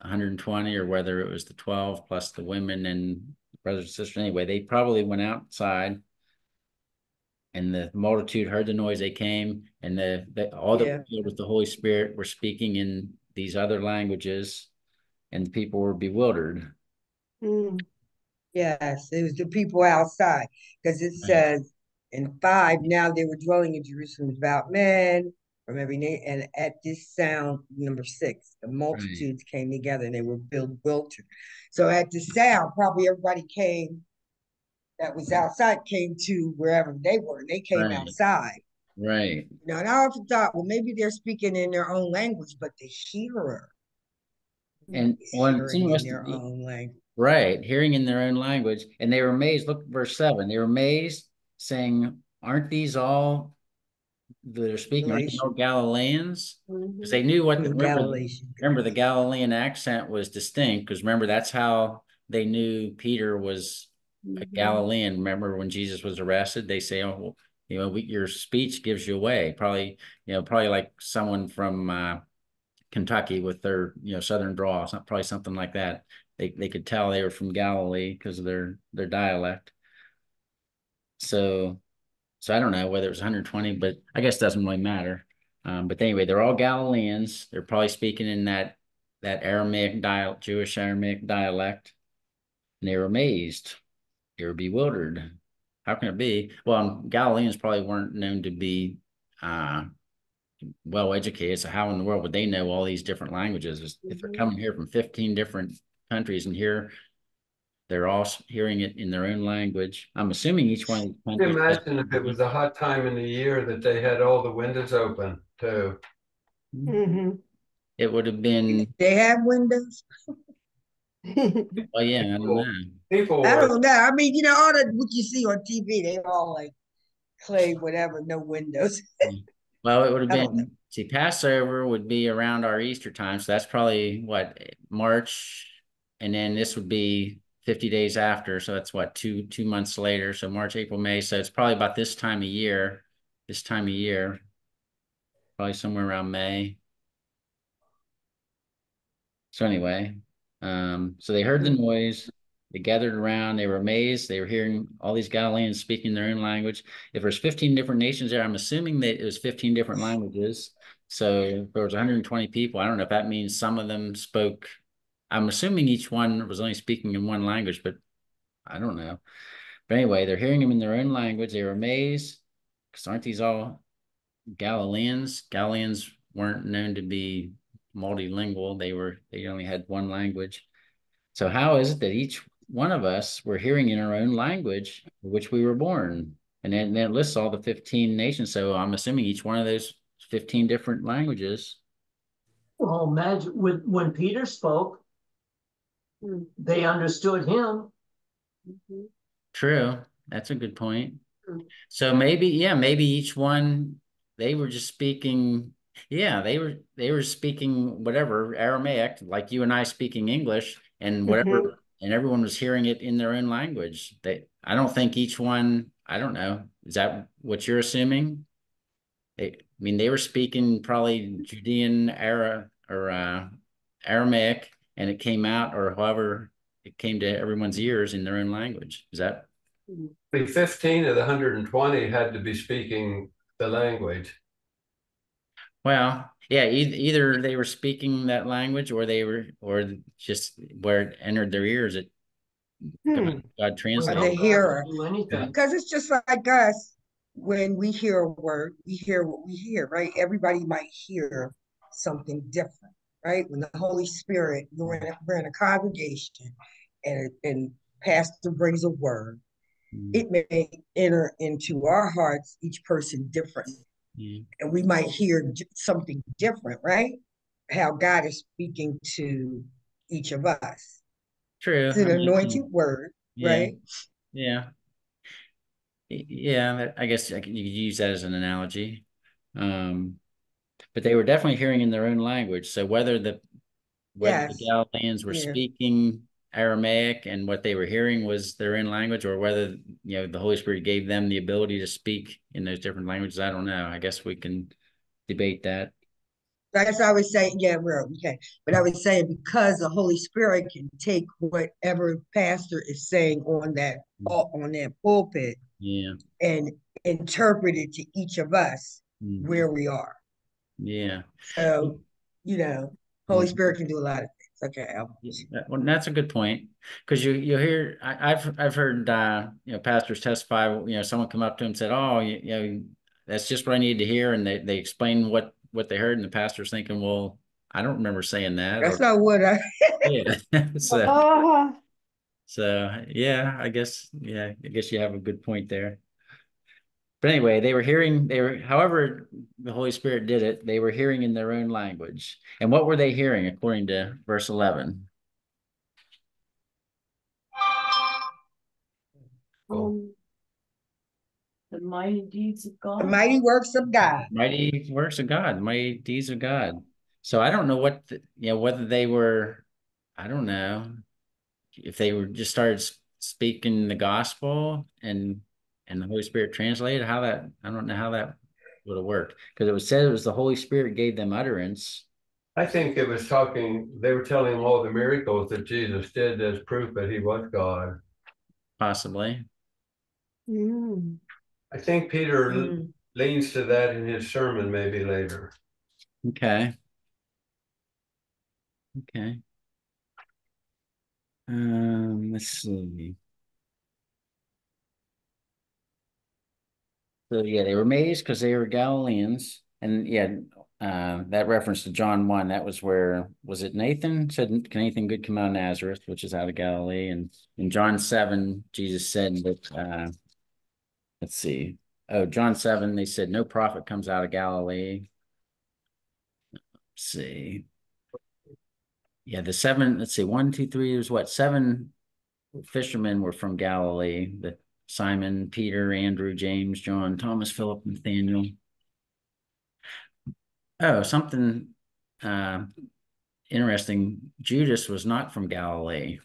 120 or whether it was the 12 plus the women and brothers and sisters. Anyway, they probably went outside and the multitude heard the noise they came and the, the all the Yeah. filled with the holy spirit were speaking in these other languages and people were bewildered Mm, Yes, it was the people outside, because it says in five, now they were dwelling in Jerusalem without men from every nation, and at this sound, number six, the multitudes came together and they were built bewildered. So at the sound, probably everybody came that was outside came to wherever they were, and they came Right. outside. right You know, and I often thought, well, maybe they're speaking in their own language, but the hearer and hearing in their own language. right hearing in their own language and they were amazed look at verse 7 they were amazed saying aren't these all that are speaking aren't they galileans. Because they knew what The remember, remember the galilean accent was distinct because remember that's how they knew peter was a galilean. Remember when jesus was arrested they say oh well, you know we, your speech gives you away. Probably you know probably like someone from uh kentucky with their you know southern drawl it's not probably something like that. They, they could tell they were from galilee because of their their dialect. So so i don't know whether it was 120 but i guess it doesn't really matter. Um, but anyway they're all galileans. They're probably speaking in that that aramaic dial jewish aramaic dialect. And they were amazed. They were bewildered. How can it be? Well galileans probably weren't known to be uh well educated so how in the world would they know all these different languages? If they're Mhm. coming here from 15 different countries and here they're all hearing it in their own language i'm assuming each one of these Can you imagine if it was a hot time in the year that they had all the windows open too? mhm. it would have been They have windows. well yeah i don't know People I don't know. I mean, you know, all that what you see on TV, they all like clay, whatever, no windows. Well, it would have been, see, Passover would be around our Easter time, so that's probably what, March? And then this would be fifty days after, so that's what, two, two months later, so March, April, May, so it's probably about this time of year, this time of year. Probably somewhere around May. So anyway, um, so they heard the noise, they gathered around, they were amazed, they were hearing all these Galileans speaking their own language if there's 15 different nations there, I'm assuming that it was 15 different languages. So there was 120 people. I don't know if that means some of them spoke. I'm assuming each one was only speaking in one language, but I don't know. But anyway, they're hearing them in their own language. They were amazed because aren't these all Galileans? Galileans weren't known to be multilingual. They were they only had one language. So how is it that each one of us were hearing in our own language, which we were born? And then, then it lists all the 15 nations. So I'm assuming each one of those 15 different languages. Well, imagine when, when Peter spoke. They understood him. Mhm. True. That's a good point. Hmm. So maybe, yeah, maybe each one, they were just speaking, yeah, they were they were speaking whatever Aramaic, like you and I speaking English, and whatever, and everyone was hearing it in their own language. They I don't think each one, I don't know, is that what you're assuming? They, I mean, they were speaking probably Judean era or uh, Aramaic, and it came out, or however it came to everyone's ears in their own language. Is that the fifteen of the hundred and twenty had to be speaking the language. well? Yeah, either, either they were speaking that language, or they were, or just where it entered their ears, it Hmm. God Or translated. the hearer. Because it's just like us, when we hear a word, we hear what we hear, right? Everybody might hear something different, right? When the Holy Spirit, we're in a, we're in a congregation and, and pastor brings a word, Mm, it may enter into our hearts, each person different. yeah. And we might hear something different, right? How God is speaking to each of us. True. It's an I mean, anointed word, yeah, right? Yeah. Yeah, I guess you could use that as an analogy. Um, but they were definitely hearing in their own language. So whether the whether the Galileans were Yeah. speaking Aramaic and what they were hearing was their own language, or whether you know the Holy Spirit gave them the ability to speak in those different languages, I don't know. I guess we can debate that. I guess I would say, yeah, well, okay, but I would say because the Holy Spirit can take whatever pastor is saying on that, on that pulpit Yeah, and interpret it to each of us mm, where we are. Yeah. So, you know, Holy Mhm. Spirit can do a lot of things. Okay, Yeah, Well, that's a good point, because you you hear I, I've I've heard uh, you know pastors testify. You know, someone come up to him and said, "Oh, you, you know, that's just what I need to hear," and they they explain what what they heard, and the pastor's thinking, "Well, I don't remember saying that." That's or- not what I, yeah. so Uh-huh. so yeah, I guess yeah, I guess you have a good point there. But anyway, they were hearing, they were, however, the Holy Spirit did it, they were hearing in their own language. And what were they hearing according to verse 11? Um, The mighty deeds of God. the mighty works of God. Mighty works of God, mighty deeds of God. So I don't know what, the- you know, whether they were, I don't know, if they were just started speaking the gospel and and the Holy Spirit translated, how that, I don't know how that would have worked. Because it was said it was the Holy Spirit gave them utterance. I think it was talking, they were telling him all the miracles that Jesus did as proof that he was God. Possibly. mm, I think Peter Mm. leans to that in his sermon maybe later. Okay. Okay. Um, let's see. So yeah, they were amazed because they were Galileans, and yeah, uh, that reference to John one, that was where was it Nathan said, "Can anything good come out of Nazareth, which is out of Galilee?" And in John seven, Jesus said that. Uh, let's see. Oh, John seven, they said no prophet comes out of Galilee. Let's see. Yeah, the seven. Let's see, one, two, three. There's what seven fishermen were from Galilee. The Simon, Peter, Andrew, James, John, Thomas, Philip, Nathaniel. Oh, something uh, interesting. Judas was not from Galilee.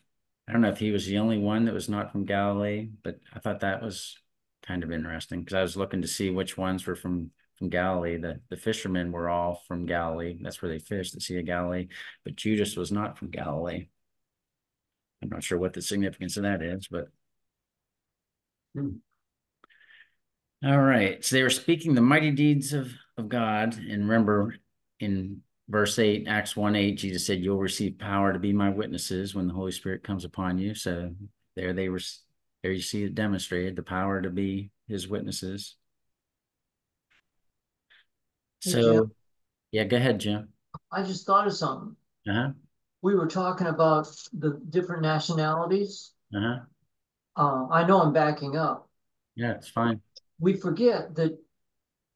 I don't know if he was the only one that was not from Galilee, but I thought that was kind of interesting because I was looking to see which ones were from from Galilee. The the fishermen were all from Galilee. That's where they fished, the Sea of Galilee. But Judas was not from Galilee. I'm not sure what the significance of that is, but. All right. So they were speaking the mighty deeds of of God, and remember in verse eight, Acts one eight, Jesus said, "You'll receive power to be my witnesses when the Holy Spirit comes upon you." So there they were. There you see it demonstrated the power to be His witnesses. So, Jim. yeah, go ahead, Jim. I just thought of something. Uh huh. We were talking about the different nationalities. Uh huh. Uh, I know I'm backing up. Yeah, it's fine. We forget that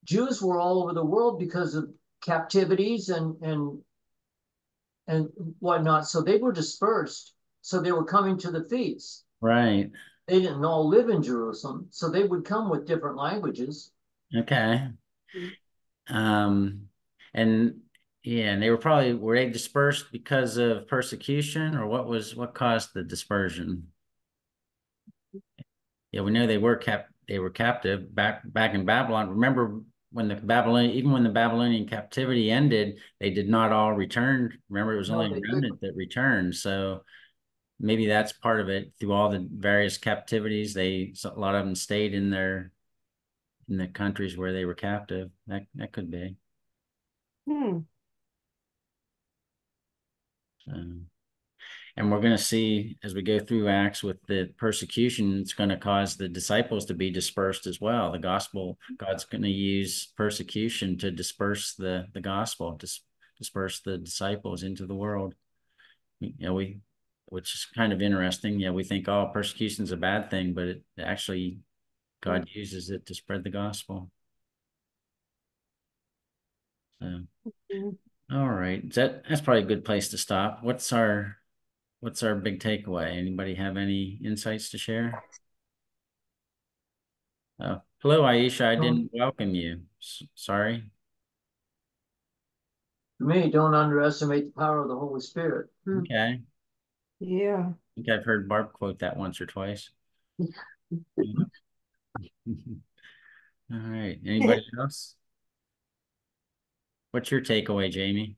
Jews were all over the world because of captivities and and and whatnot. So they were dispersed. So they were coming to the feast. Right. They didn't all live in Jerusalem, so they would come with different languages. Okay. Um, and yeah, and they were probably were they dispersed because of persecution, or what was what caused the dispersion? Yeah, we know they were kept they were captive back back in Babylon. Remember when the Babylonian even when the Babylonian captivity ended, they did not all return. Remember, it was No, only a remnant that returned. So maybe that's part of it. Through all the various captivities, they a lot of them stayed in their in the countries where they were captive. That that could be. hmm, Um, and we're going to see as we go through Acts with the persecution, it's going to cause the disciples to be dispersed as well. The gospel, God's going to use persecution to disperse the the gospel, dis, disperse the disciples into the world. You know, we, which is kind of interesting. Yeah, we think, oh, persecution is a bad thing, but it actually, God uses it to spread the gospel. So. mhm. All right. That that's probably a good place to stop. What's our what's our big takeaway? Anybody have any insights to share? Oh, hello, Aisha. I didn't welcome you. S- sorry. To me, don't underestimate the power of the Holy Spirit. Okay. Yeah. I think I've heard Barb quote that once or twice. All right. Anybody else? What's your takeaway, Jamie?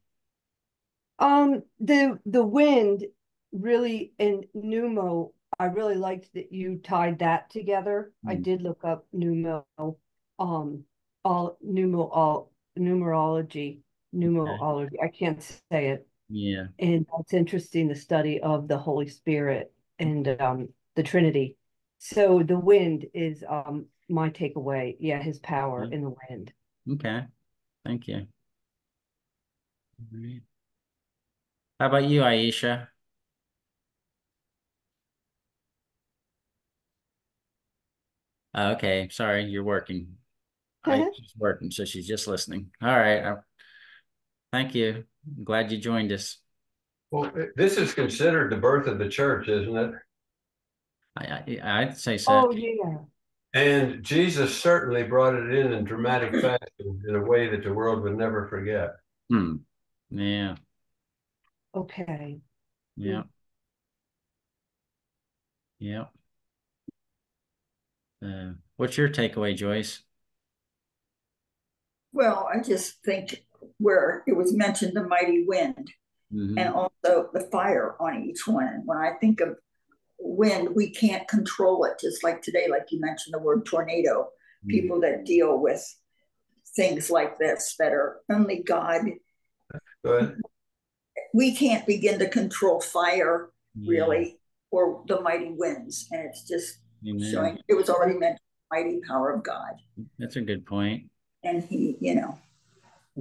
Um, the the wind really in pneumo, I really liked that you tied that together. I Mm. did look up pneumo, um, all pneumo all numerology, pneumology. I can't say it. Yeah. And it's interesting the study of the Holy Spirit and um the Trinity. So the wind is um my takeaway. Yeah, his power in the wind. Okay. Thank you. All right. How about you, Aisha? Okay, sorry, you're working. Aisha's working, so she's just listening. All right. Thank you. I'm glad you joined us. Well, this is considered the birth of the church, isn't it? I, I, I'd say so. Oh, yeah. And Jesus certainly brought it in in dramatic fashion in a way that the world would never forget. Hmm. Yeah, Okay. yeah. Yeah. Uh, what's your takeaway, Joyce? Well, I just think where it was mentioned the mighty wind Mhm. and also the fire on each one. And when I think of wind, we can't control it, just like today, like you mentioned the word tornado. Mm. People that deal with things like this that are only God, But we can't begin to control fire Yeah, really or the mighty winds. And it's just amen. showing it was already meant mighty power of God. That's a good point. And he, you know,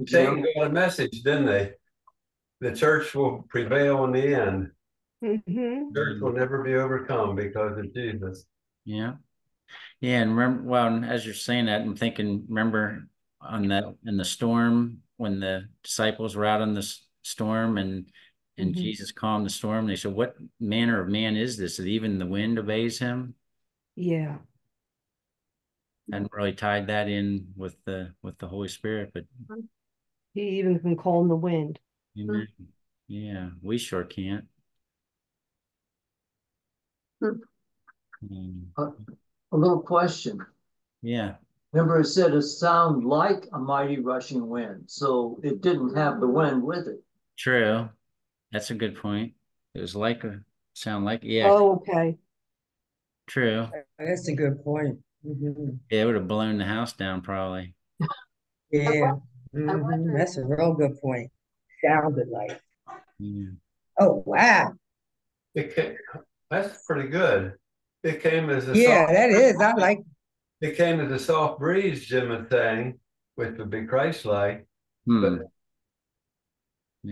Satan got a message, didn't they? The church will prevail in the end. hmm Church will never be overcome because of Jesus. Yeah. Yeah, and remember, well, as you're saying that, I'm thinking, remember on that in the storm when the disciples were out in the s- storm and and Mhm. Jesus calmed the storm. They said, "What manner of man is this that even the wind obeys him?" Yeah. Hadn't really tied that in with the with the Holy Spirit, but He even can calm the wind. amen. yeah, we sure can't. Hmm. Um, A little question. yeah, Remember it said a sound like a mighty rushing wind, so it didn't have the wind with it. true. That's a good point. It was like a sound like yeah, Oh, okay. True. That's a good point. Mhm. Yeah, it would have blown the house down probably. Yeah, wonder- Mhm. that's a real good point. Sounded like, Yeah. oh, wow. It came, that's pretty good. It came as a Yeah, soft, that is, I like, it came as a soft breeze, Jim was saying, which would be Christ-like, Hmm. but,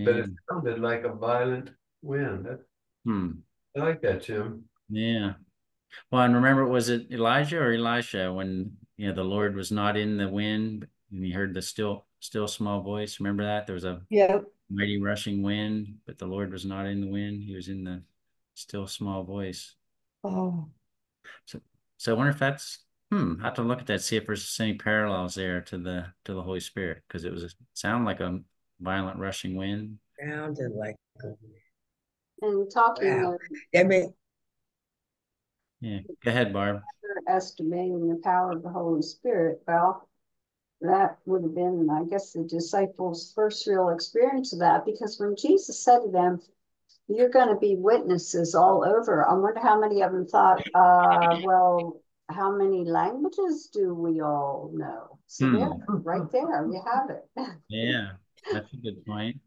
but it sounded like a violent wind. Hmm. I like that, Jim. Yeah. Well, and remember, was it Elijah or Elisha when you know the Lord was not in the wind and he heard the still, still small voice? Remember that there was a Yep. mighty rushing wind, but the Lord was not in the wind. He was in the still small voice. Oh, So so I wonder if that's hmm. I have to look at that, see if there's any parallels there to the to the Holy Spirit because it was a, sound like a violent rushing wind. sounded like, a- And talking Wow. of that made, Yeah. Go ahead, Barb. estimating the power of the Holy Spirit, well, that would have been, I guess, the disciples' first real experience of that, because when Jesus said to them, you're going to be witnesses all over, I wonder how many of them thought, uh, well, how many languages do we all know? So there, right there, you have it. Yeah, that's a good point.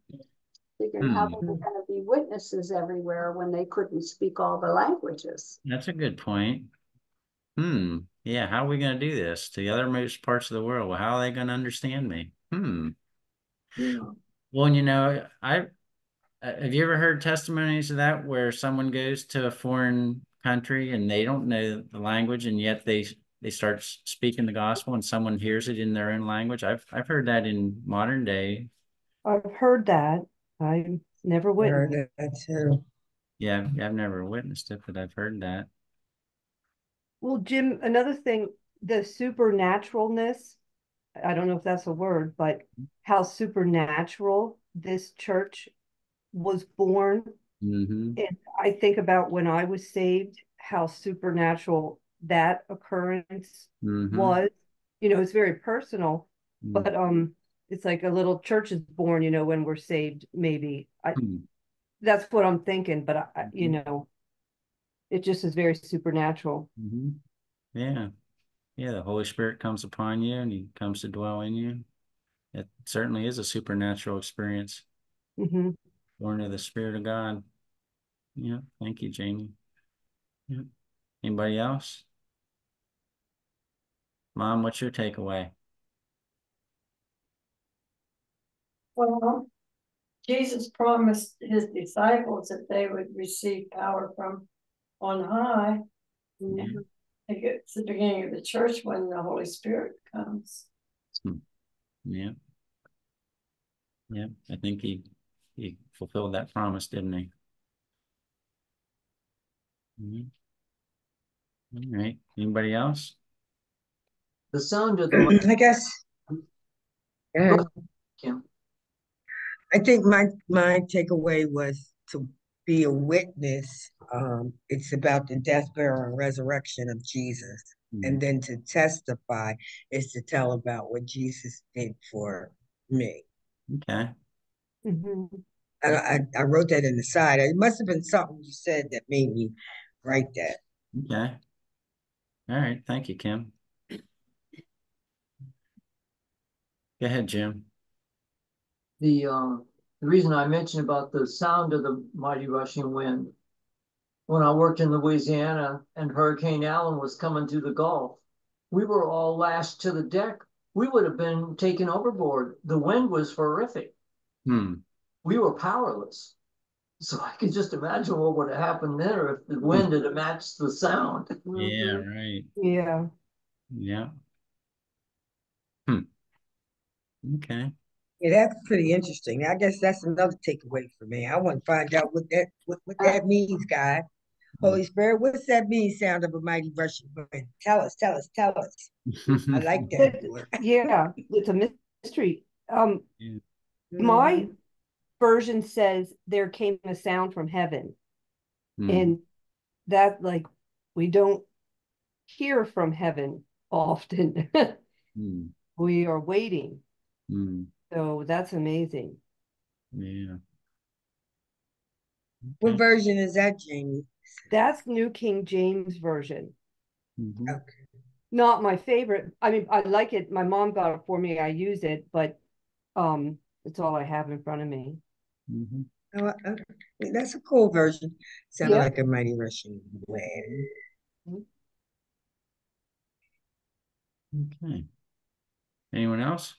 Figuring how Hmm. they were going to be witnesses everywhere when they couldn't speak all the languages. That's a good point. Hmm. Yeah. How are we going to do this to the othermost parts of the world? Well, how are they going to understand me? Hmm. Yeah. Well, you know, I uh, have you ever heard testimonies of that where someone goes to a foreign country and they don't know the language and yet they they start speaking the gospel and someone hears it in their own language. I've I've heard that in modern day. I've heard that. I never witnessed. heard that too. Yeah, I've never witnessed it, but I've heard that. Well, Jim, another thing, the supernaturalness, I don't know if that's a word, but how supernatural this church was born. hmm And I think about when I was saved, how supernatural that occurrence hmm was. You know, it's very personal, Mm. but um, it's like a little church is born, you know, when we're saved, maybe. I, Hmm. that's what I'm thinking, but I, I- you know, it just is very supernatural. hmm Yeah. Yeah, the Holy Spirit comes upon you and he comes to dwell in you. It certainly is a supernatural experience, hmm born of the Spirit of God. Yeah, thank you, Jamie. Yeah. Anybody else? Mom, what's your takeaway? Well, Jesus promised his disciples that they would receive power from on high. Yeah. I think it's the beginning of the church when the Holy Spirit comes. Yeah. Yeah, I think he he fulfilled that promise, didn't he? Mhm. All right, anybody else? The sound of the, I guess. Yeah, Kim, I think my, my takeaway was to be a witness. Um, it's about the death, burial, and resurrection of Jesus. Hmm. And then to testify is to tell about what Jesus did for me. Okay, Mm-hmm. I, I, I wrote that in the side. It must have been something you said that made me write that. okay. All right, thank you, Kim. Go ahead, Jim. The, um, the reason I mentioned about the sound of the mighty rushing wind. When I worked in Louisiana and Hurricane Allen was coming through the Gulf, we were all lashed to the deck. We would have been taken overboard. The wind was horrific. Hmm, We were powerless. So I could just imagine what would have happened there if the wind had matched the sound. yeah, right, Yeah. yeah. Hmm. Okay, Yeah, that's pretty interesting. I guess that's another takeaway for me. I want to find out what that what, what Uh, that means, guy. Holy Spirit, what's that mean? Sound of a mighty rushing wind. Tell us, tell us, tell us. I like that. Word. Yeah, it's a mystery. Um, Yeah. my Mhm. version says there came a sound from heaven, Hmm, and that like we don't hear from heaven often. hmm, We are waiting, hmm, so that's amazing. yeah. What Okay. version is that, Jamie? That's New King James Version. Mhm. Okay. Not my favorite. I mean, I like it. My mom got it for me. I use it, but um, it's all I have in front of me. Mhm. Oh, uh, that's a cool version. Sounded Yeah. like a mighty rushing wind. Okay. Anyone else?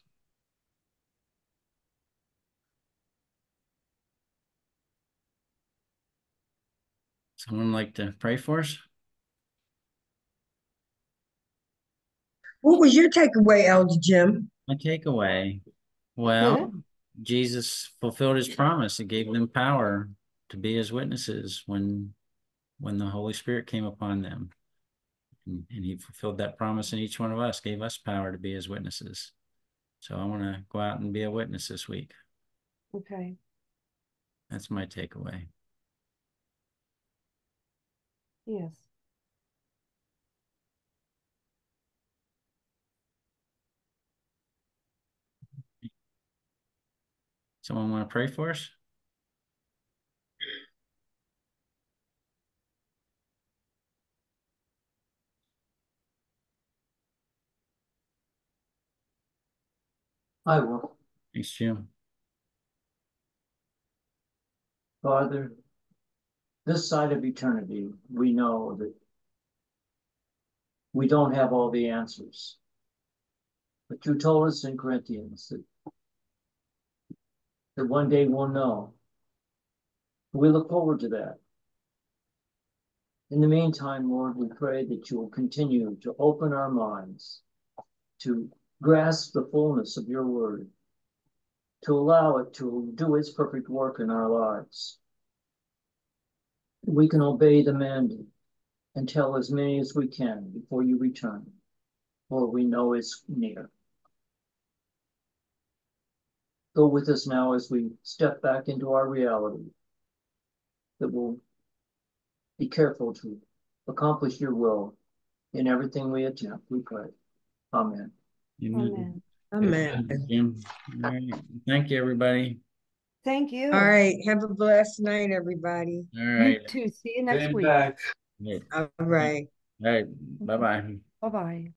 Someone like to pray for us? What was your takeaway, Elder Jim? My takeaway, well, Jesus fulfilled his promise. He gave them power to be his witnesses when when the Holy Spirit came upon them. And, and he fulfilled that promise in each one of us, gave us power to be his witnesses. So I want to go out and be a witness this week. Okay. That's my takeaway. Yes. Someone want to pray for us? I will. Thanks, Jim. Father, this side of eternity, we know that we don't have all the answers. But you told us in Corinthians that, that one day we'll know. We look forward to that. In the meantime, Lord, we pray that you will continue to open our minds to grasp the fullness of your word, to allow it to do its perfect work in our lives. We can obey the mandate and tell as many as we can before you return, for we know it's near. go with us now as we step back into our reality. That we'll be careful to accomplish your will in everything we attempt, we pray. Amen. Amen. Amen. Jim. All right. Thank you, everybody. Thank you. All right, have a blessed night, everybody. All You right. too. See you next Stand week. back. All All right. right. Bye-bye. Bye-bye.